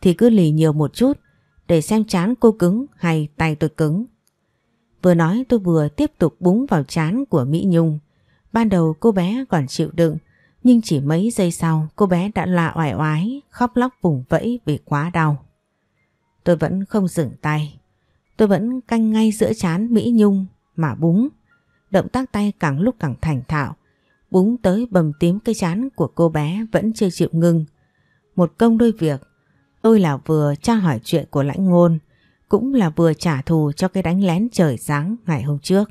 thì cứ lì nhiều một chút để xem chán cô cứng hay tay tôi cứng. Vừa nói tôi vừa tiếp tục búng vào chán của Mỹ Nhung. Ban đầu cô bé còn chịu đựng, nhưng chỉ mấy giây sau cô bé đã lạ oải oái, khóc lóc vùng vẫy vì quá đau. Tôi vẫn không dừng tay. Tôi vẫn canh ngay giữa chán Mỹ Nhung mà búng. Động tác tay càng lúc càng thành thạo búng tới bầm tím cái chán của cô bé vẫn chưa chịu ngưng. Một công đôi việc, tôi là vừa tra hỏi chuyện của lãnh ngôn, cũng là vừa trả thù cho cái đánh lén trời sáng ngày hôm trước.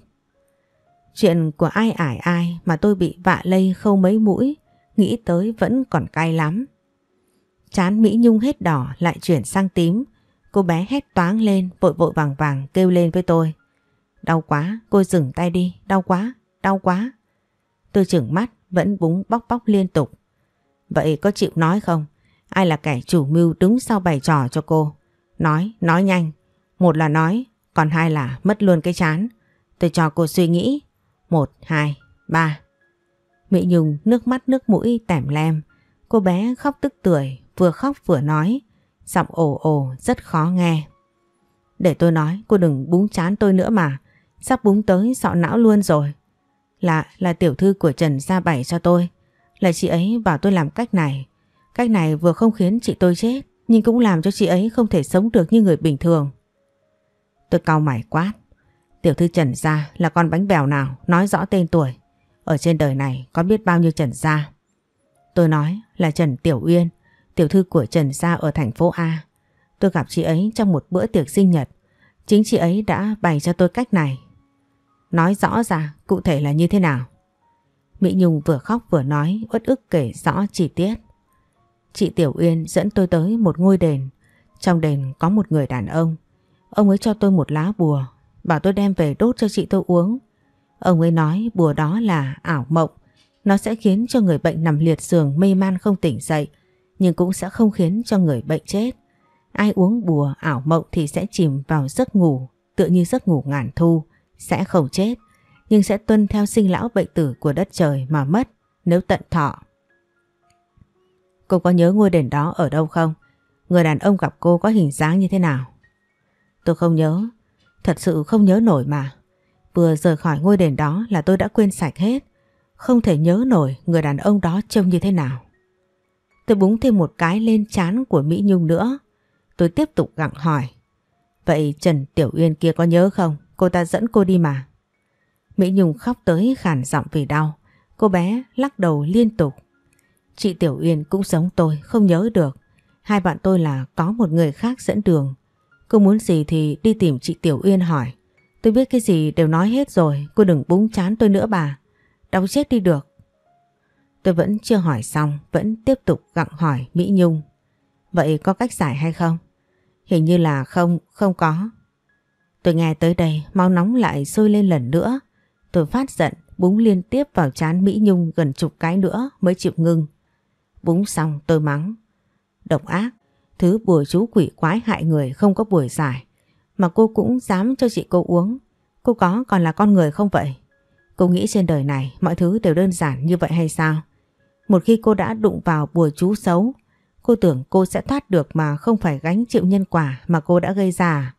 Chuyện của ai ải ai mà tôi bị vạ lây khâu mấy mũi, nghĩ tới vẫn còn cay lắm. Chán Mỹ Nhung hết đỏ lại chuyển sang tím, cô bé hét toáng lên vội vội vàng vàng kêu lên với tôi. Đau quá, cô dừng tay đi, đau quá, đau quá. Tôi chừng mắt vẫn búng bóc bóc liên tục. Vậy có chịu nói không? Ai là kẻ chủ mưu đứng sau bày trò cho cô? Nói, nói nhanh. Một là nói, còn hai là mất luôn cái chán. Tôi cho cô suy nghĩ. Một, hai, ba. Mỹ Nhung nước mắt nước mũi tẻm lem. Cô bé khóc tức tưởi, vừa khóc vừa nói. Giọng ồ ồ rất khó nghe. Để tôi nói, cô đừng búng chán tôi nữa mà. Sắp búng tới sọ não luôn rồi. Là, là tiểu thư của Trần Gia Bảy cho tôi. Là chị ấy bảo tôi làm cách này. Cách này vừa không khiến chị tôi chết, nhưng cũng làm cho chị ấy không thể sống được như người bình thường. Tôi cau mày quát. Tiểu thư Trần Gia là con bánh bèo nào, nói rõ tên tuổi. Ở trên đời này có biết bao nhiêu Trần Gia. Tôi nói là Trần Tiểu Uyên, tiểu thư của Trần Gia ở thành phố A. Tôi gặp chị ấy trong một bữa tiệc sinh nhật. Chính chị ấy đã bày cho tôi cách này Nói rõ ra cụ thể là như thế nào? Mỹ Nhung vừa khóc vừa nói uất ức kể rõ chi tiết. Chị Tiểu Uyên dẫn tôi tới một ngôi đền. Trong đền có một người đàn ông. Ông ấy cho tôi một lá bùa, bảo tôi đem về đốt cho chị tôi uống. Ông ấy nói bùa đó là ảo mộng. Nó sẽ khiến cho người bệnh nằm liệt giường mê man không tỉnh dậy, nhưng cũng sẽ không khiến cho người bệnh chết. Ai uống bùa ảo mộng thì sẽ chìm vào giấc ngủ, tựa như giấc ngủ ngàn thu sẽ không chết, nhưng sẽ tuân theo sinh lão bệnh tử của đất trời mà mất nếu tận thọ. Cô có nhớ ngôi đền đó ở đâu không? Người đàn ông gặp cô có hình dáng như thế nào? Tôi không nhớ, thật sự không nhớ nổi mà. Vừa rời khỏi ngôi đền đó là tôi đã quên sạch hết, không thể nhớ nổi người đàn ông đó trông như thế nào. Tôi búng thêm một cái lên chán của Mỹ Nhung nữa. Tôi tiếp tục gặng hỏi. Vậy Trần Tiểu Uyên kia có nhớ không? Cô ta dẫn cô đi mà. Mỹ Nhung khóc tới khản giọng vì đau. Cô bé lắc đầu liên tục. Chị Tiểu Uyên cũng giống tôi, không nhớ được. Hai bạn tôi là có một người khác dẫn đường. Cô muốn gì thì đi tìm chị Tiểu Uyên hỏi. Tôi biết cái gì đều nói hết rồi, cô đừng búng chán tôi nữa bà. Đau chết đi được. Tôi vẫn chưa hỏi xong, vẫn tiếp tục gặng hỏi Mỹ Nhung. Vậy có cách giải hay không? Hình như là không, không có. Tôi nghe tới đây, máu nóng lại sôi lên lần nữa. Tôi phát giận, búng liên tiếp vào chán Mỹ Nhung gần chục cái nữa mới chịu ngưng. Búng xong tôi mắng. Độc ác, thứ bùa chú quỷ quái hại người không có buổi giải. Mà cô cũng dám cho chị cô uống. Cô có còn là con người không vậy? Cô nghĩ trên đời này mọi thứ đều đơn giản như vậy hay sao? Một khi cô đã đụng vào bùa chú xấu, cô tưởng cô sẽ thoát được mà không phải gánh chịu nhân quả mà cô đã gây ra.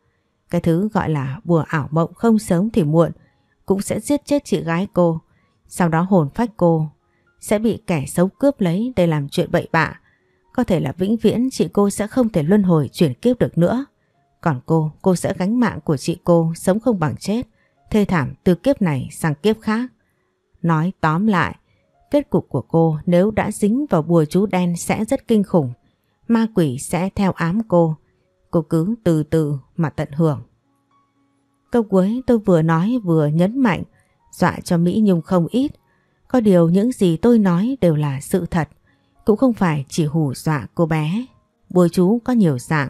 Cái thứ gọi là bùa ảo mộng không sớm thì muộn cũng sẽ giết chết chị gái cô. Sau đó hồn phách cô sẽ bị kẻ xấu cướp lấy để làm chuyện bậy bạ. Có thể là vĩnh viễn chị cô sẽ không thể luân hồi chuyển kiếp được nữa. Còn cô, cô sẽ gánh mạng của chị cô sống không bằng chết, thê thảm từ kiếp này sang kiếp khác. Nói tóm lại, kết cục của cô nếu đã dính vào bùa chú đen sẽ rất kinh khủng. Ma quỷ sẽ theo ám cô. Cô cứ từ từ mà tận hưởng. Câu cuối tôi vừa nói vừa nhấn mạnh, dọa cho Mỹ Nhung không ít. Có điều những gì tôi nói đều là sự thật, cũng không phải chỉ hù dọa cô bé. Bùa chú có nhiều dạng,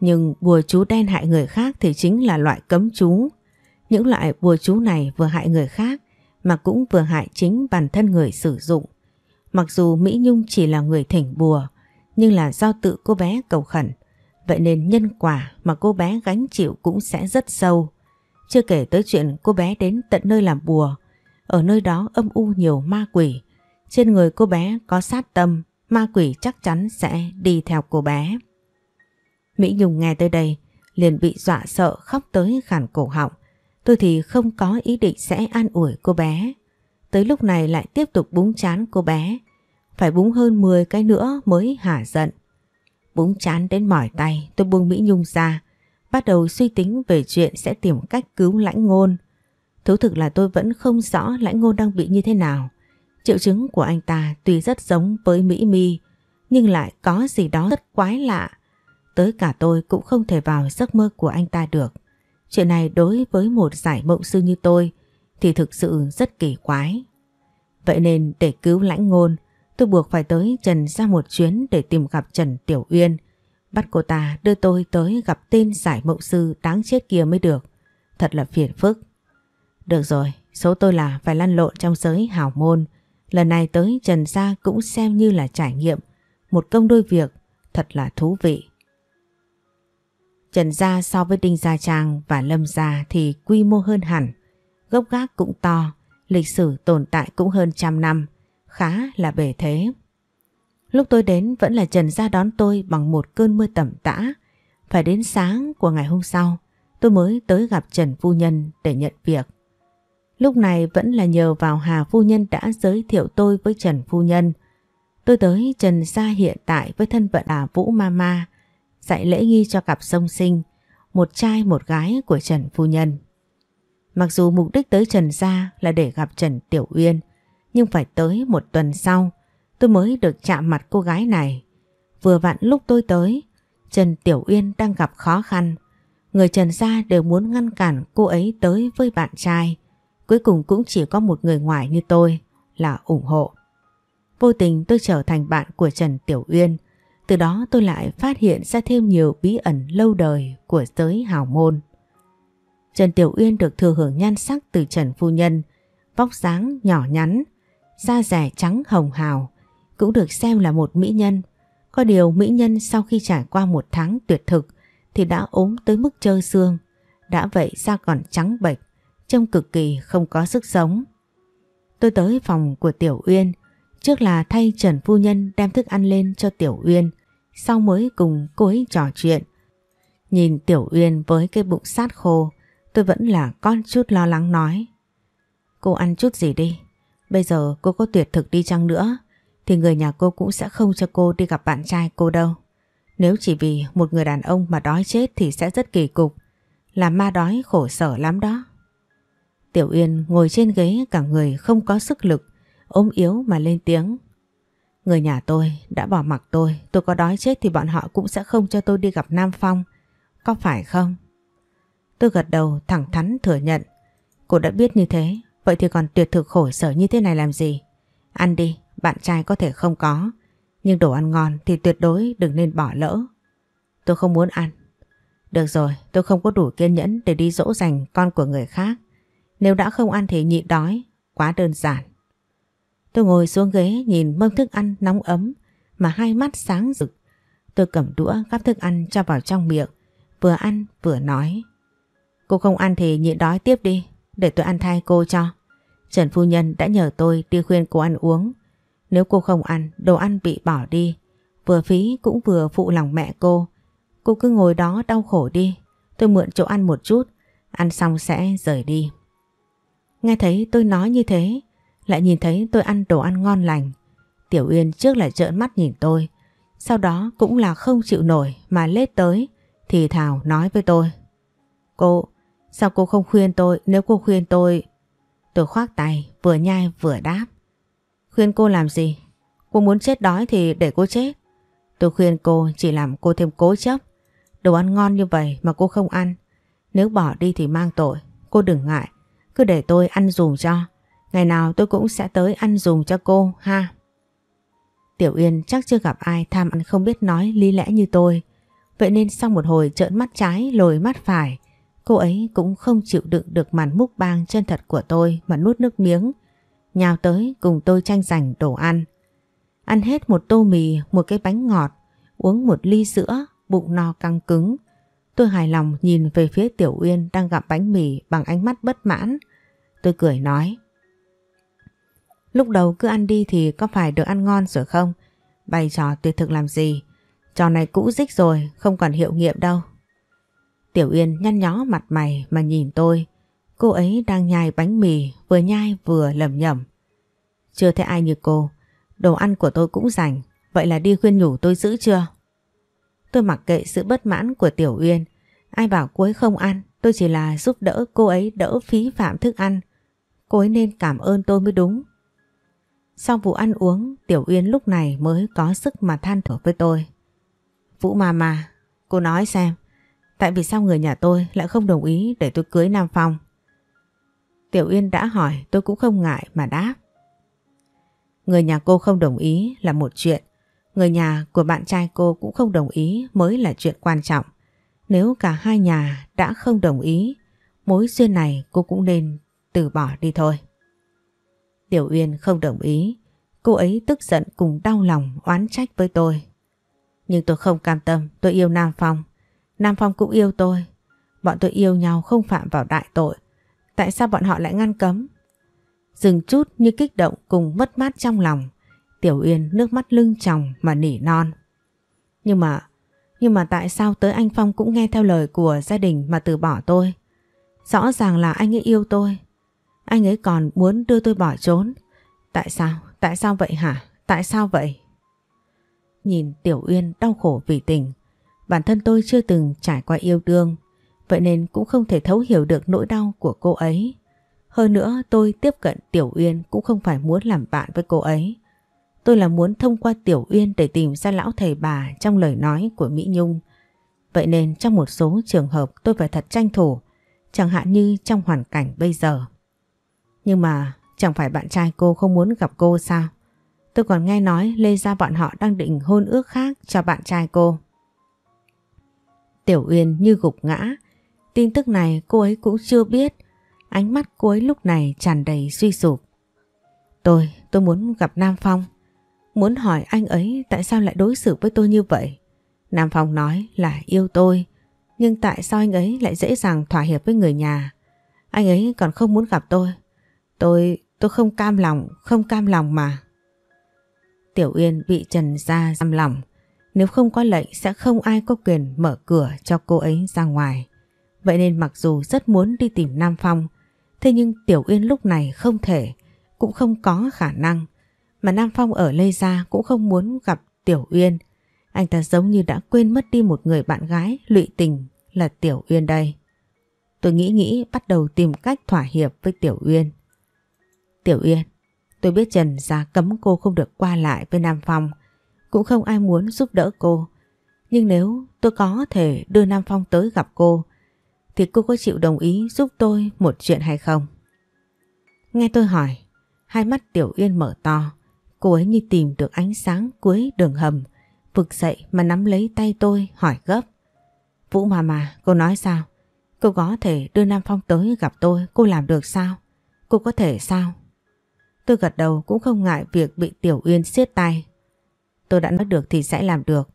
nhưng bùa chú đen hại người khác thì chính là loại cấm chú. Những loại bùa chú này vừa hại người khác mà cũng vừa hại chính bản thân người sử dụng. Mặc dù Mỹ Nhung chỉ là người thỉnh bùa, nhưng là do tự cô bé cầu khẩn. Vậy nên nhân quả mà cô bé gánh chịu cũng sẽ rất sâu. Chưa kể tới chuyện cô bé đến tận nơi làm bùa. Ở nơi đó âm u nhiều ma quỷ. Trên người cô bé có sát tâm, ma quỷ chắc chắn sẽ đi theo cô bé. Mỹ Nhung nghe tới đây, liền bị dọa sợ khóc tới khản cổ họng. Tôi thì không có ý định sẽ an ủi cô bé. Tới lúc này lại tiếp tục búng chán cô bé. Phải búng hơn 10 cái nữa mới hả giận. Búng chán đến mỏi tay tôi buông Mỹ Nhung ra. Bắt đầu suy tính về chuyện sẽ tìm cách cứu lãnh ngôn. Thú thực là tôi vẫn không rõ lãnh ngôn đang bị như thế nào. Triệu chứng của anh ta tuy rất giống với Mỹ Mi nhưng lại có gì đó rất quái lạ. Tới cả tôi cũng không thể vào giấc mơ của anh ta được. Chuyện này đối với một giải mộng sư như tôi thì thực sự rất kỳ quái. Vậy nên để cứu lãnh ngôn, tôi buộc phải tới Trần ra một chuyến để tìm gặp Trần Tiểu Uyên. Bắt cô ta đưa tôi tới gặp tên giải mộng sư đáng chết kia mới được. Thật là phiền phức. Được rồi, số tôi là phải lăn lộn trong giới hào môn. Lần này tới Trần Gia cũng xem như là trải nghiệm. Một công đôi việc thật là thú vị. Trần Gia so với Đinh Gia Trang và Lâm Gia thì quy mô hơn hẳn. Gốc gác cũng to, lịch sử tồn tại cũng hơn trăm năm, khá là bề thế. Lúc tôi đến vẫn là Trần Gia đón tôi bằng một cơn mưa tẩm tã. Phải đến sáng của ngày hôm sau, tôi mới tới gặp Trần Phu Nhân để nhận việc. Lúc này vẫn là nhờ vào Hà Phu Nhân đã giới thiệu tôi với Trần Phu Nhân. Tôi tới Trần Gia hiện tại với thân phận là Vũ Mama, dạy lễ nghi cho cặp song sinh, một trai một gái của Trần Phu Nhân. Mặc dù mục đích tới Trần Gia là để gặp Trần Tiểu Uyên, nhưng phải tới một tuần sau tôi mới được chạm mặt cô gái này. Vừa vặn lúc tôi tới, Trần Tiểu Uyên đang gặp khó khăn. Người Trần Gia đều muốn ngăn cản cô ấy tới với bạn trai. Cuối cùng cũng chỉ có một người ngoài như tôi là ủng hộ. Vô tình tôi trở thành bạn của Trần Tiểu Uyên. Từ đó tôi lại phát hiện ra thêm nhiều bí ẩn lâu đời của giới hào môn. Trần Tiểu Uyên được thừa hưởng nhan sắc từ Trần Phu Nhân, vóc dáng nhỏ nhắn, da rẻ trắng hồng hào, cũng được xem là một mỹ nhân. Có điều mỹ nhân sau khi trải qua một tháng tuyệt thực thì đã ốm tới mức trơ xương, đã vậy da còn trắng bệch, trông cực kỳ không có sức sống. Tôi tới phòng của Tiểu Uyên, trước là thay Trần Phu Nhân đem thức ăn lên cho Tiểu Uyên, sau mới cùng cô ấy trò chuyện. Nhìn Tiểu Uyên với cái bụng sát khô, tôi vẫn là con chút lo lắng nói. Cô ăn chút gì đi, bây giờ cô có tuyệt thực đi chăng nữa, thì người nhà cô cũng sẽ không cho cô đi gặp bạn trai cô đâu. Nếu chỉ vì một người đàn ông mà đói chết thì sẽ rất kỳ cục, làm ma đói khổ sở lắm đó. Tiểu Uyên ngồi trên ghế cả người không có sức lực, ốm yếu mà lên tiếng. Người nhà tôi đã bỏ mặc tôi, tôi có đói chết thì bọn họ cũng sẽ không cho tôi đi gặp Nam Phong. Có phải không? Tôi gật đầu thẳng thắn thừa nhận. Cô đã biết như thế, vậy thì còn tuyệt thực khổ sở như thế này làm gì? Ăn đi, bạn trai có thể không có, nhưng đồ ăn ngon thì tuyệt đối đừng nên bỏ lỡ. Tôi không muốn ăn. Được rồi, tôi không có đủ kiên nhẫn để đi dỗ dành con của người khác. Nếu đã không ăn thì nhịn đói, quá đơn giản. Tôi ngồi xuống ghế nhìn mâm thức ăn nóng ấm mà hai mắt sáng rực. Tôi cầm đũa gắp thức ăn cho vào trong miệng, vừa ăn vừa nói. Cô không ăn thì nhịn đói tiếp đi, để tôi ăn thay cô cho. Trần Phu Nhân đã nhờ tôi đi khuyên cô ăn uống. Nếu cô không ăn, đồ ăn bị bỏ đi. Vừa phí cũng vừa phụ lòng mẹ cô. Cô cứ ngồi đó đau khổ đi. Tôi mượn chỗ ăn một chút, ăn xong sẽ rời đi. Nghe thấy tôi nói như thế, lại nhìn thấy tôi ăn đồ ăn ngon lành. Tiểu Uyên trước là trợn mắt nhìn tôi, sau đó cũng là không chịu nổi mà lết tới, thì Thảo nói với tôi. Cô, sao cô không khuyên tôi, nếu cô khuyên tôi... Tôi khoác tay, vừa nhai vừa đáp. Khuyên cô làm gì? Cô muốn chết đói thì để cô chết. Tôi khuyên cô chỉ làm cô thêm cố chấp. Đồ ăn ngon như vậy mà cô không ăn. Nếu bỏ đi thì mang tội. Cô đừng ngại. Cứ để tôi ăn dùng cho. Ngày nào tôi cũng sẽ tới ăn dùng cho cô ha. Tiểu Yên chắc chưa gặp ai tham ăn không biết nói lý lẽ như tôi. Vậy nên sau một hồi trợn mắt trái lồi mắt phải, cô ấy cũng không chịu đựng được màn múc bang chân thật của tôi mà nuốt nước miếng. Nhào tới cùng tôi tranh giành đồ ăn. Ăn hết một tô mì, một cái bánh ngọt, uống một ly sữa, bụng no căng cứng. Tôi hài lòng nhìn về phía Tiểu Uyên đang gặm bánh mì bằng ánh mắt bất mãn. Tôi cười nói. Lúc đầu cứ ăn đi thì có phải được ăn ngon rồi không? Bày trò tuyệt thực làm gì? Trò này cũ dích rồi, không còn hiệu nghiệm đâu. Tiểu Yên nhăn nhó mặt mày mà nhìn tôi. Cô ấy đang nhai bánh mì, vừa nhai vừa lầm nhầm. Chưa thấy ai như cô, đồ ăn của tôi cũng rảnh, vậy là đi khuyên nhủ tôi giữ chưa? Tôi mặc kệ sự bất mãn của Tiểu Uyên. Ai bảo cô ấy không ăn, tôi chỉ là giúp đỡ cô ấy đỡ phí phạm thức ăn. Cô ấy nên cảm ơn tôi mới đúng. Sau vụ ăn uống, Tiểu Uyên lúc này mới có sức mà than thở với tôi. Vũ mà mà, cô nói xem, tại vì sao người nhà tôi lại không đồng ý để tôi cưới Nam Phong? Tiểu Uyên đã hỏi tôi cũng không ngại mà đáp. Người nhà cô không đồng ý là một chuyện, người nhà của bạn trai cô cũng không đồng ý mới là chuyện quan trọng. Nếu cả hai nhà đã không đồng ý, mối duyên này cô cũng nên từ bỏ đi thôi. Tiểu Uyên không đồng ý. Cô ấy tức giận cùng đau lòng oán trách với tôi. Nhưng tôi không cam tâm, tôi yêu Nam Phong. Nam Phong cũng yêu tôi. Bọn tôi yêu nhau không phạm vào đại tội. Tại sao bọn họ lại ngăn cấm? Dừng chút như kích động cùng mất mát trong lòng. Tiểu Uyên nước mắt lưng tròng mà nỉ non. Nhưng mà, nhưng mà tại sao tới anh Phong cũng nghe theo lời của gia đình mà từ bỏ tôi? Rõ ràng là anh ấy yêu tôi. Anh ấy còn muốn đưa tôi bỏ trốn. Tại sao? Tại sao vậy hả? Tại sao vậy? Nhìn Tiểu Uyên đau khổ vì tình. Bản thân tôi chưa từng trải qua yêu đương. Vậy nên cũng không thể thấu hiểu được nỗi đau của cô ấy. Hơn nữa tôi tiếp cận Tiểu Uyên cũng không phải muốn làm bạn với cô ấy. Tôi là muốn thông qua Tiểu Uyên để tìm ra lão thầy bà trong lời nói của Mỹ Nhung. Vậy nên trong một số trường hợp tôi phải thật tranh thủ, chẳng hạn như trong hoàn cảnh bây giờ. Nhưng mà chẳng phải bạn trai cô không muốn gặp cô sao? Tôi còn nghe nói Lê Gia bọn họ đang định hôn ước khác cho bạn trai cô. Tiểu Uyên như gục ngã. Tin tức này cô ấy cũng chưa biết. Ánh mắt cô ấy lúc này tràn đầy suy sụp. Tôi, tôi muốn gặp Nam Phong. Muốn hỏi anh ấy tại sao lại đối xử với tôi như vậy. Nam Phong nói là yêu tôi. Nhưng tại sao anh ấy lại dễ dàng thỏa hiệp với người nhà? Anh ấy còn không muốn gặp tôi. Tôi, tôi không cam lòng, không cam lòng mà. Tiểu Uyên bị Trần Gia giam lòng. Nếu không có lệnh sẽ không ai có quyền mở cửa cho cô ấy ra ngoài. Vậy nên mặc dù rất muốn đi tìm Nam Phong, thế nhưng Tiểu Uyên lúc này không thể, cũng không có khả năng. Mà Nam Phong ở Lê Gia cũng không muốn gặp Tiểu Uyên. Anh ta giống như đã quên mất đi một người bạn gái lụy tình là Tiểu Uyên đây. tôi nghĩ nghĩ bắt đầu tìm cách thỏa hiệp với Tiểu Uyên. Tiểu Uyên, tôi biết Trần gia cấm cô không được qua lại với Nam Phong, cũng không ai muốn giúp đỡ cô. Nhưng nếu tôi có thể đưa Nam Phong tới gặp cô, thì cô có chịu đồng ý giúp tôi một chuyện hay không? Nghe tôi hỏi, hai mắt Tiểu Uyên mở to, cô ấy như tìm được ánh sáng cuối đường hầm, vực dậy mà nắm lấy tay tôi hỏi gấp. Vũ mà mà, cô nói sao? Cô có thể đưa Nam Phong tới gặp tôi, cô làm được sao? Cô có thể sao? Tôi gật đầu cũng không ngại việc bị Tiểu Uyên siết tay. Tôi đã nói được thì sẽ làm được,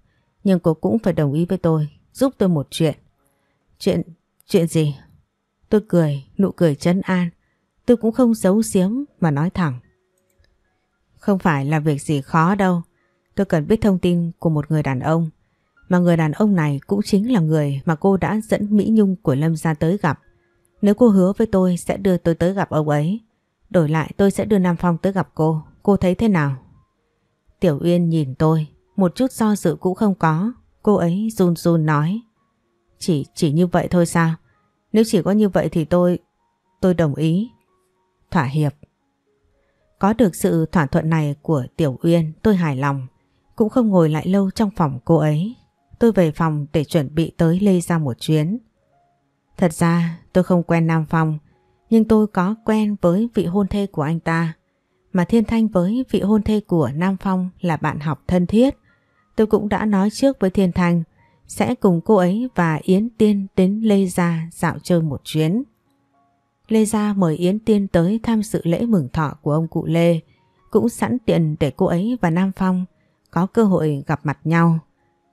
nhưng cô cũng phải đồng ý với tôi, giúp tôi một chuyện. Chuyện, chuyện gì? Tôi cười, nụ cười chân an. Tôi cũng không giấu giếm mà nói thẳng. Không phải là việc gì khó đâu. Tôi cần biết thông tin của một người đàn ông. Mà người đàn ông này cũng chính là người mà cô đã dẫn Mỹ Nhung của Lâm ra tới gặp. Nếu cô hứa với tôi sẽ đưa tôi tới gặp ông ấy. Đổi lại tôi sẽ đưa Nam Phong tới gặp cô. Cô thấy thế nào? Tiểu Uyên nhìn tôi. Một chút do dự cũng không có. Cô ấy run run nói. Chỉ, chỉ như vậy thôi sao? Nếu chỉ có như vậy thì tôi... Tôi đồng ý. Thỏa hiệp. Có được sự thỏa thuận này của Tiểu Uyên tôi hài lòng. Cũng không ngồi lại lâu trong phòng cô ấy. Tôi về phòng để chuẩn bị tới Lê ra một chuyến. Thật ra tôi không quen Nam Phong, nhưng tôi có quen với vị hôn thê của anh ta. Mà Thiên Thanh với vị hôn thê của Nam Phong là bạn học thân thiết. Tôi cũng đã nói trước với Thiên Thanh sẽ cùng cô ấy và Yến Tiên đến Lê Gia dạo chơi một chuyến. Lê Gia mời Yến Tiên tới tham dự lễ mừng thọ của ông cụ Lê, cũng sẵn tiện để cô ấy và Nam Phong có cơ hội gặp mặt nhau.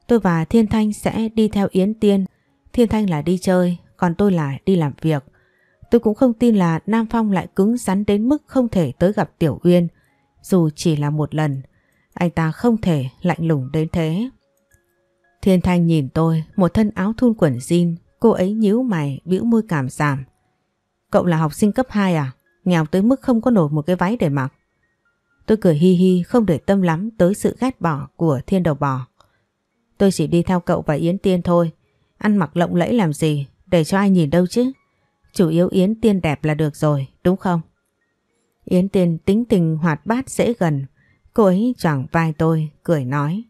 Tôi và Thiên Thanh sẽ đi theo Yến Tiên, Thiên Thanh là đi chơi, còn tôi là đi làm việc. Tôi cũng không tin là Nam Phong lại cứng rắn đến mức không thể tới gặp Tiểu Uyên, dù chỉ là một lần. Anh ta không thể lạnh lùng đến thế. Thiên Thanh nhìn tôi, một thân áo thun quần jean, cô ấy nhíu mày, bĩu môi cảm giảm. Cậu là học sinh cấp 2 à? Nghèo tới mức không có nổi một cái váy để mặc. Tôi cười hi hi không để tâm lắm tới sự ghét bỏ của thiên đầu bò. Tôi chỉ đi theo cậu và Yến Tiên thôi. Ăn mặc lộng lẫy làm gì, để cho ai nhìn đâu chứ. Chủ yếu Yến Tiên đẹp là được rồi, đúng không? Yến Tiên tính tình hoạt bát dễ gần. Cô ấy chẳng vai tôi, cười nói.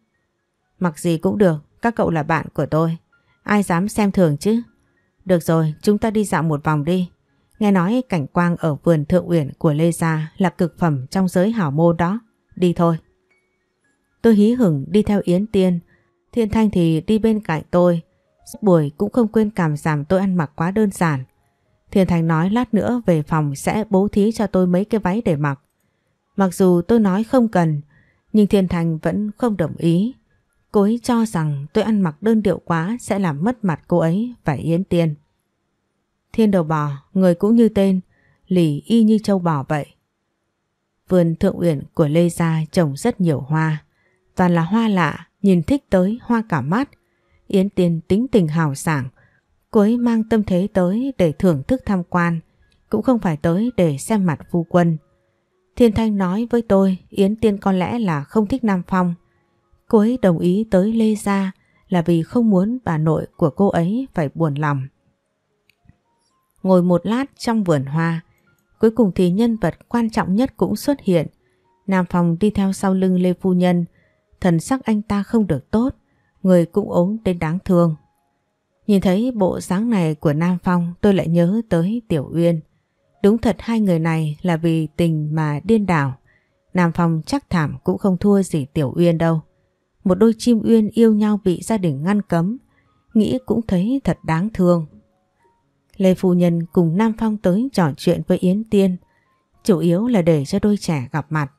Mặc gì cũng được, các cậu là bạn của tôi. Ai dám xem thường chứ? Được rồi, chúng ta đi dạo một vòng đi. Nghe nói cảnh quang ở vườn thượng uyển của Lê Gia là cực phẩm trong giới hảo môn đó. Đi thôi. Tôi hí hửng đi theo Yến Tiên. Thiên Thanh thì đi bên cạnh tôi. Buổi cũng không quên cảm giảm tôi ăn mặc quá đơn giản. Thiên Thành nói lát nữa về phòng sẽ bố thí cho tôi mấy cái váy để mặc. Mặc dù tôi nói không cần, nhưng Thiên Thành vẫn không đồng ý. Cô ấy cho rằng tôi ăn mặc đơn điệu quá sẽ làm mất mặt cô ấy và Yến Tiên. Thiên đầu bò, người cũng như tên, lì y như châu bò vậy. Vườn thượng uyển của Lê Gia trồng rất nhiều hoa. Toàn là hoa lạ, nhìn thích tới hoa cả mắt. Yến Tiên tính tình hào sảng. Cô ấy mang tâm thế tới để thưởng thức tham quan, cũng không phải tới để xem mặt phu quân. Thiên Thanh nói với tôi Yến Tiên có lẽ là không thích Nam Phong. Cô ấy đồng ý tới Lê Gia là vì không muốn bà nội của cô ấy phải buồn lòng. Ngồi một lát trong vườn hoa, cuối cùng thì nhân vật quan trọng nhất cũng xuất hiện. Nam Phong đi theo sau lưng Lê Phu Nhân, thần sắc anh ta không được tốt, người cũng ốm đến đáng thương. Nhìn thấy bộ dáng này của Nam Phong, tôi lại nhớ tới Tiểu Uyên. Đúng thật hai người này là vì tình mà điên đảo. Nam Phong chắc thảm cũng không thua gì Tiểu Uyên đâu. Một đôi chim Uyên yêu nhau bị gia đình ngăn cấm. Nghĩ cũng thấy thật đáng thương. Lê Phu Nhân cùng Nam Phong tới trò chuyện với Yến Tiên. Chủ yếu là để cho đôi trẻ gặp mặt.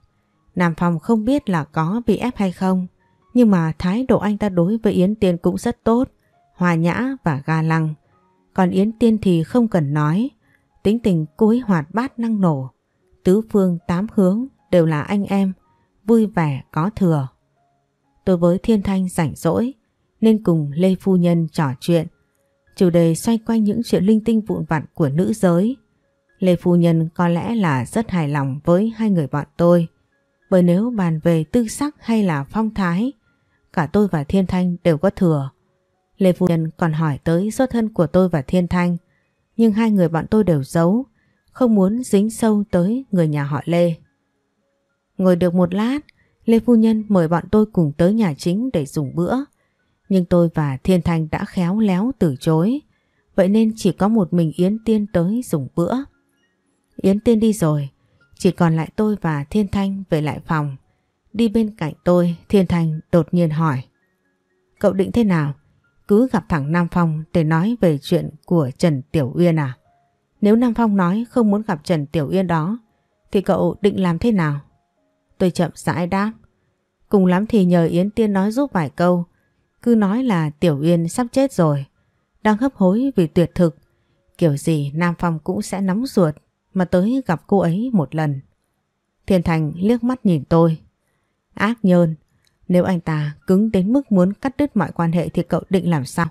Nam Phong không biết là có bị ép hay không. Nhưng mà thái độ anh ta đối với Yến Tiên cũng rất tốt. Hòa nhã và ga lăng. Còn Yến Tiên thì không cần nói. Tính tình cô ấy hoạt bát năng nổ. Tứ phương tám hướng đều là anh em. Vui vẻ có thừa. Tôi với Thiên Thanh rảnh rỗi. Nên cùng Lê Phu Nhân trò chuyện Chủ đề xoay quanh những chuyện linh tinh vụn vặt của nữ giới. Lê Phu Nhân có lẽ là rất hài lòng với hai người bọn tôi. Bởi nếu bàn về tư sắc hay là phong thái, cả tôi và Thiên Thanh đều có thừa. Lê Phu Nhân còn hỏi tới xuất thân của tôi và Thiên Thanh. Nhưng hai người bọn tôi đều giấu, không muốn dính sâu tới người nhà họ Lê. Ngồi được một lát, Lê Phu Nhân mời bọn tôi cùng tới nhà chính để dùng bữa. Nhưng tôi và Thiên Thanh đã khéo léo từ chối, vậy nên chỉ có một mình Yến Tiên tới dùng bữa. Yến Tiên đi rồi, chỉ còn lại tôi và Thiên Thanh về lại phòng. Đi bên cạnh tôi, Thiên Thanh đột nhiên hỏi. Cậu định thế nào? Cứ gặp thẳng Nam Phong để nói về chuyện của Trần Tiểu Uyên à? Nếu Nam Phong nói không muốn gặp Trần Tiểu Uyên đó, thì cậu định làm thế nào? Tôi chậm rãi đáp. Cùng lắm thì nhờ Yến Tiên nói giúp vài câu. Cứ nói là Tiểu Uyên sắp chết rồi. Đang hấp hối vì tuyệt thực. Kiểu gì Nam Phong cũng sẽ nóng ruột mà tới gặp cô ấy một lần. Thiên Thành liếc mắt nhìn tôi. Ác nhơn, nếu anh ta cứng đến mức muốn cắt đứt mọi quan hệ thì cậu định làm sao?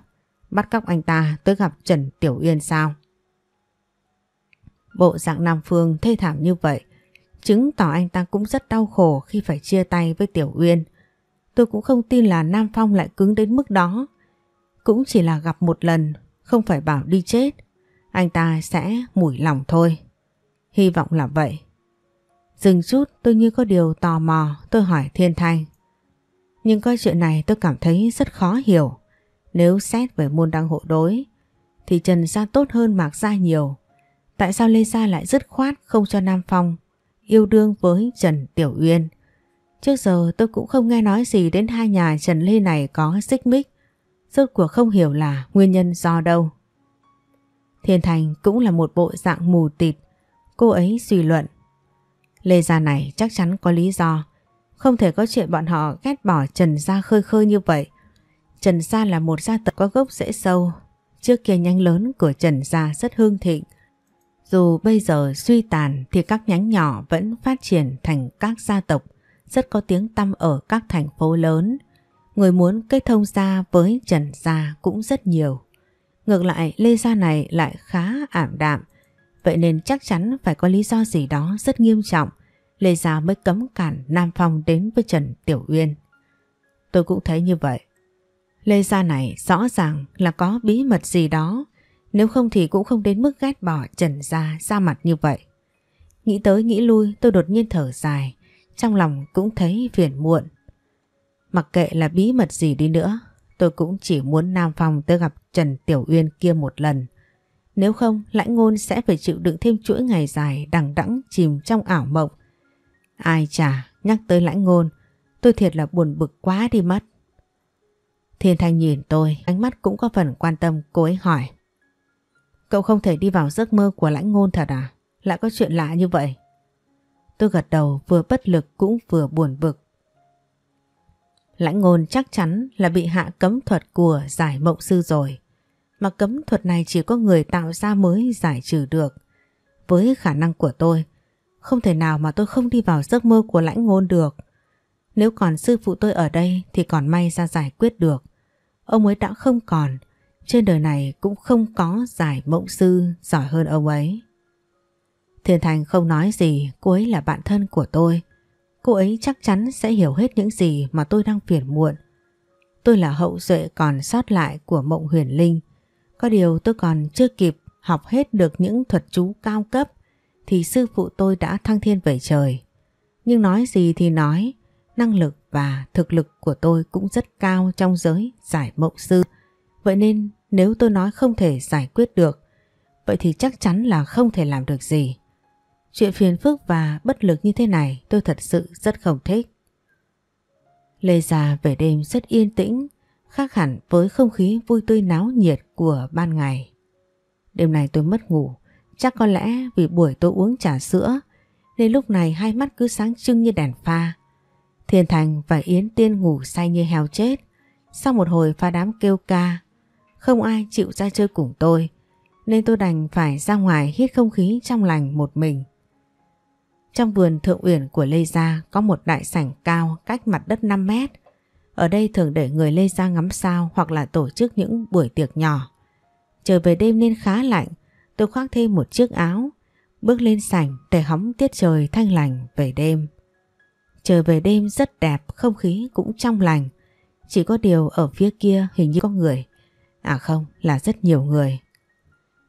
Bắt cóc anh ta tới gặp Trần Tiểu Uyên sao? Bộ dạng Nam Phương thê thảm như vậy chứng tỏ anh ta cũng rất đau khổ khi phải chia tay với Tiểu Uyên. Tôi cũng không tin là Nam Phong lại cứng đến mức đó. Cũng chỉ là gặp một lần, không phải bảo đi chết. Anh ta sẽ mủi lòng thôi. Hy vọng là vậy. Dừng chút tôi như có điều tò mò tôi hỏi Thiên Thanh. Nhưng coi chuyện này tôi cảm thấy rất khó hiểu. Nếu xét về môn đăng hộ đối, thì Trần Gia tốt hơn Mạc Gia nhiều. Tại sao Lê Gia lại dứt khoát không cho Nam Phong yêu đương với Trần Tiểu Uyên? Trước giờ tôi cũng không nghe nói gì đến hai nhà Trần Lê này có xích mích. Rốt cuộc không hiểu là nguyên nhân do đâu. Thiên Thành cũng là một bộ dạng mù tịt. Cô ấy suy luận. Lê Gia này chắc chắn có lý do. Không thể có chuyện bọn họ ghét bỏ Trần Gia khơi khơi như vậy. Trần Gia là một gia tộc có gốc rễ sâu. Trước kia nhánh lớn của Trần Gia rất hương thịnh. Dù bây giờ suy tàn thì các nhánh nhỏ vẫn phát triển thành các gia tộc rất có tiếng tăm ở các thành phố lớn. Người muốn kết thông gia với Trần Gia cũng rất nhiều. Ngược lại, Lê Gia này lại khá ảm đạm. Vậy nên chắc chắn phải có lý do gì đó rất nghiêm trọng. Lê Gia mới cấm cản Nam Phong đến với Trần Tiểu Uyên. Tôi cũng thấy như vậy. Lê Gia này rõ ràng là có bí mật gì đó. Nếu không thì cũng không đến mức ghét bỏ Trần Gia ra mặt như vậy. Nghĩ tới nghĩ lui tôi đột nhiên thở dài. Trong lòng cũng thấy phiền muộn. Mặc kệ là bí mật gì đi nữa, tôi cũng chỉ muốn Nam Phong tới gặp Trần Tiểu Uyên kia một lần. Nếu không, lãnh ngôn sẽ phải chịu đựng thêm chuỗi ngày dài đằng đẵng chìm trong ảo mộng. Ai chả, nhắc tới lãnh ngôn, tôi thiệt là buồn bực quá đi mất. Thiên Thanh nhìn tôi, ánh mắt cũng có phần quan tâm cô ấy hỏi. Cậu không thể đi vào giấc mơ của lãnh ngôn thật à? Lại có chuyện lạ như vậy? Tôi gật đầu vừa bất lực cũng vừa buồn bực. Lãnh ngôn chắc chắn là bị hạ cấm thuật của giải mộng sư rồi. Mà cấm thuật này chỉ có người tạo ra mới giải trừ được. Với khả năng của tôi, không thể nào mà tôi không đi vào giấc mơ của lãnh ngôn được. Nếu còn sư phụ tôi ở đây thì còn may ra giải quyết được. Ông ấy đã không còn, trên đời này cũng không có giải mộng sư giỏi hơn ông ấy. Thiên Thành không nói gì, cô ấy là bạn thân của tôi. Cô ấy chắc chắn sẽ hiểu hết những gì mà tôi đang phiền muộn. Tôi là hậu duệ còn sót lại của mộng huyền linh. Có điều tôi còn chưa kịp học hết được những thuật chú cao cấp thì sư phụ tôi đã thăng thiên về trời. Nhưng nói gì thì nói, năng lực và thực lực của tôi cũng rất cao trong giới giải mộng sư. Vậy nên nếu tôi nói không thể giải quyết được, vậy thì chắc chắn là không thể làm được gì. Chuyện phiền phức và bất lực như thế này tôi thật sự rất không thích. Lê Già về đêm rất yên tĩnh, khác hẳn với không khí vui tươi náo nhiệt của ban ngày. Đêm này tôi mất ngủ, chắc có lẽ vì buổi tôi uống trà sữa nên lúc này hai mắt cứ sáng trưng như đèn pha. Thiên Thành và Yến Tiên ngủ say như heo chết. Sau một hồi pha đám kêu ca, không ai chịu ra chơi cùng tôi, nên tôi đành phải ra ngoài hít không khí trong lành một mình. Trong vườn thượng uyển của Lê Gia có một đại sảnh cao cách mặt đất 5 mét. Ở đây thường để người Lê Gia ngắm sao hoặc là tổ chức những buổi tiệc nhỏ. Trời về đêm nên khá lạnh, tôi khoác thêm một chiếc áo, bước lên sảnh để hóng tiết trời thanh lành về đêm. Trời về đêm rất đẹp, không khí cũng trong lành. Chỉ có điều ở phía kia hình như có người. À không, là rất nhiều người.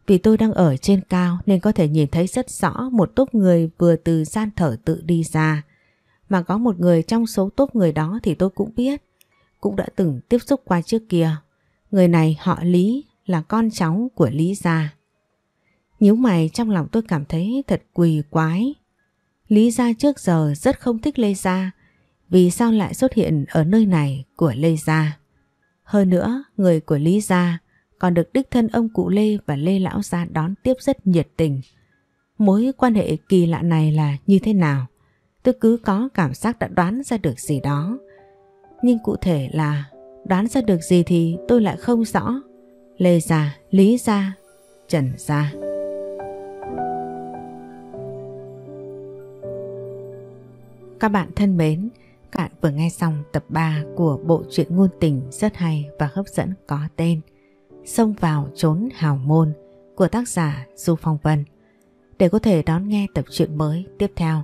Vì tôi đang ở trên cao nên có thể nhìn thấy rất rõ một tốp người vừa từ gian thở tự đi ra. Mà có một người trong số tốp người đó thì tôi cũng biết, cũng đã từng tiếp xúc qua trước kia. Người này họ Lý là con cháu của Lý Gia. Nhíu mày trong lòng tôi cảm thấy thật quỳ quái. Lý Gia trước giờ rất không thích Lê Gia, vì sao lại xuất hiện ở nơi này của Lê Gia. Hơn nữa, người của Lý Gia còn được đích thân ông cụ Lê và Lê Lão Gia đón tiếp rất nhiệt tình. Mối quan hệ kỳ lạ này là như thế nào? Tôi cứ có cảm giác đã đoán ra được gì đó. Nhưng cụ thể là đoán ra được gì thì tôi lại không rõ. Lê Gia, Lý Gia, Trần Gia. Các bạn thân mến, các bạn vừa nghe xong tập 3 của bộ truyện ngôn tình rất hay và hấp dẫn có tên Xông vào trốn hào môn của tác giả Du Phong Vân. Để có thể đón nghe tập truyện mới tiếp theo,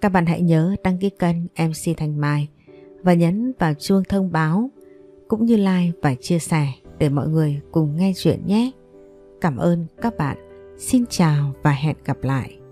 các bạn hãy nhớ đăng ký kênh MC Thanh Mai và nhấn vào chuông thông báo cũng như like và chia sẻ để mọi người cùng nghe chuyện nhé. Cảm ơn các bạn. Xin chào và hẹn gặp lại.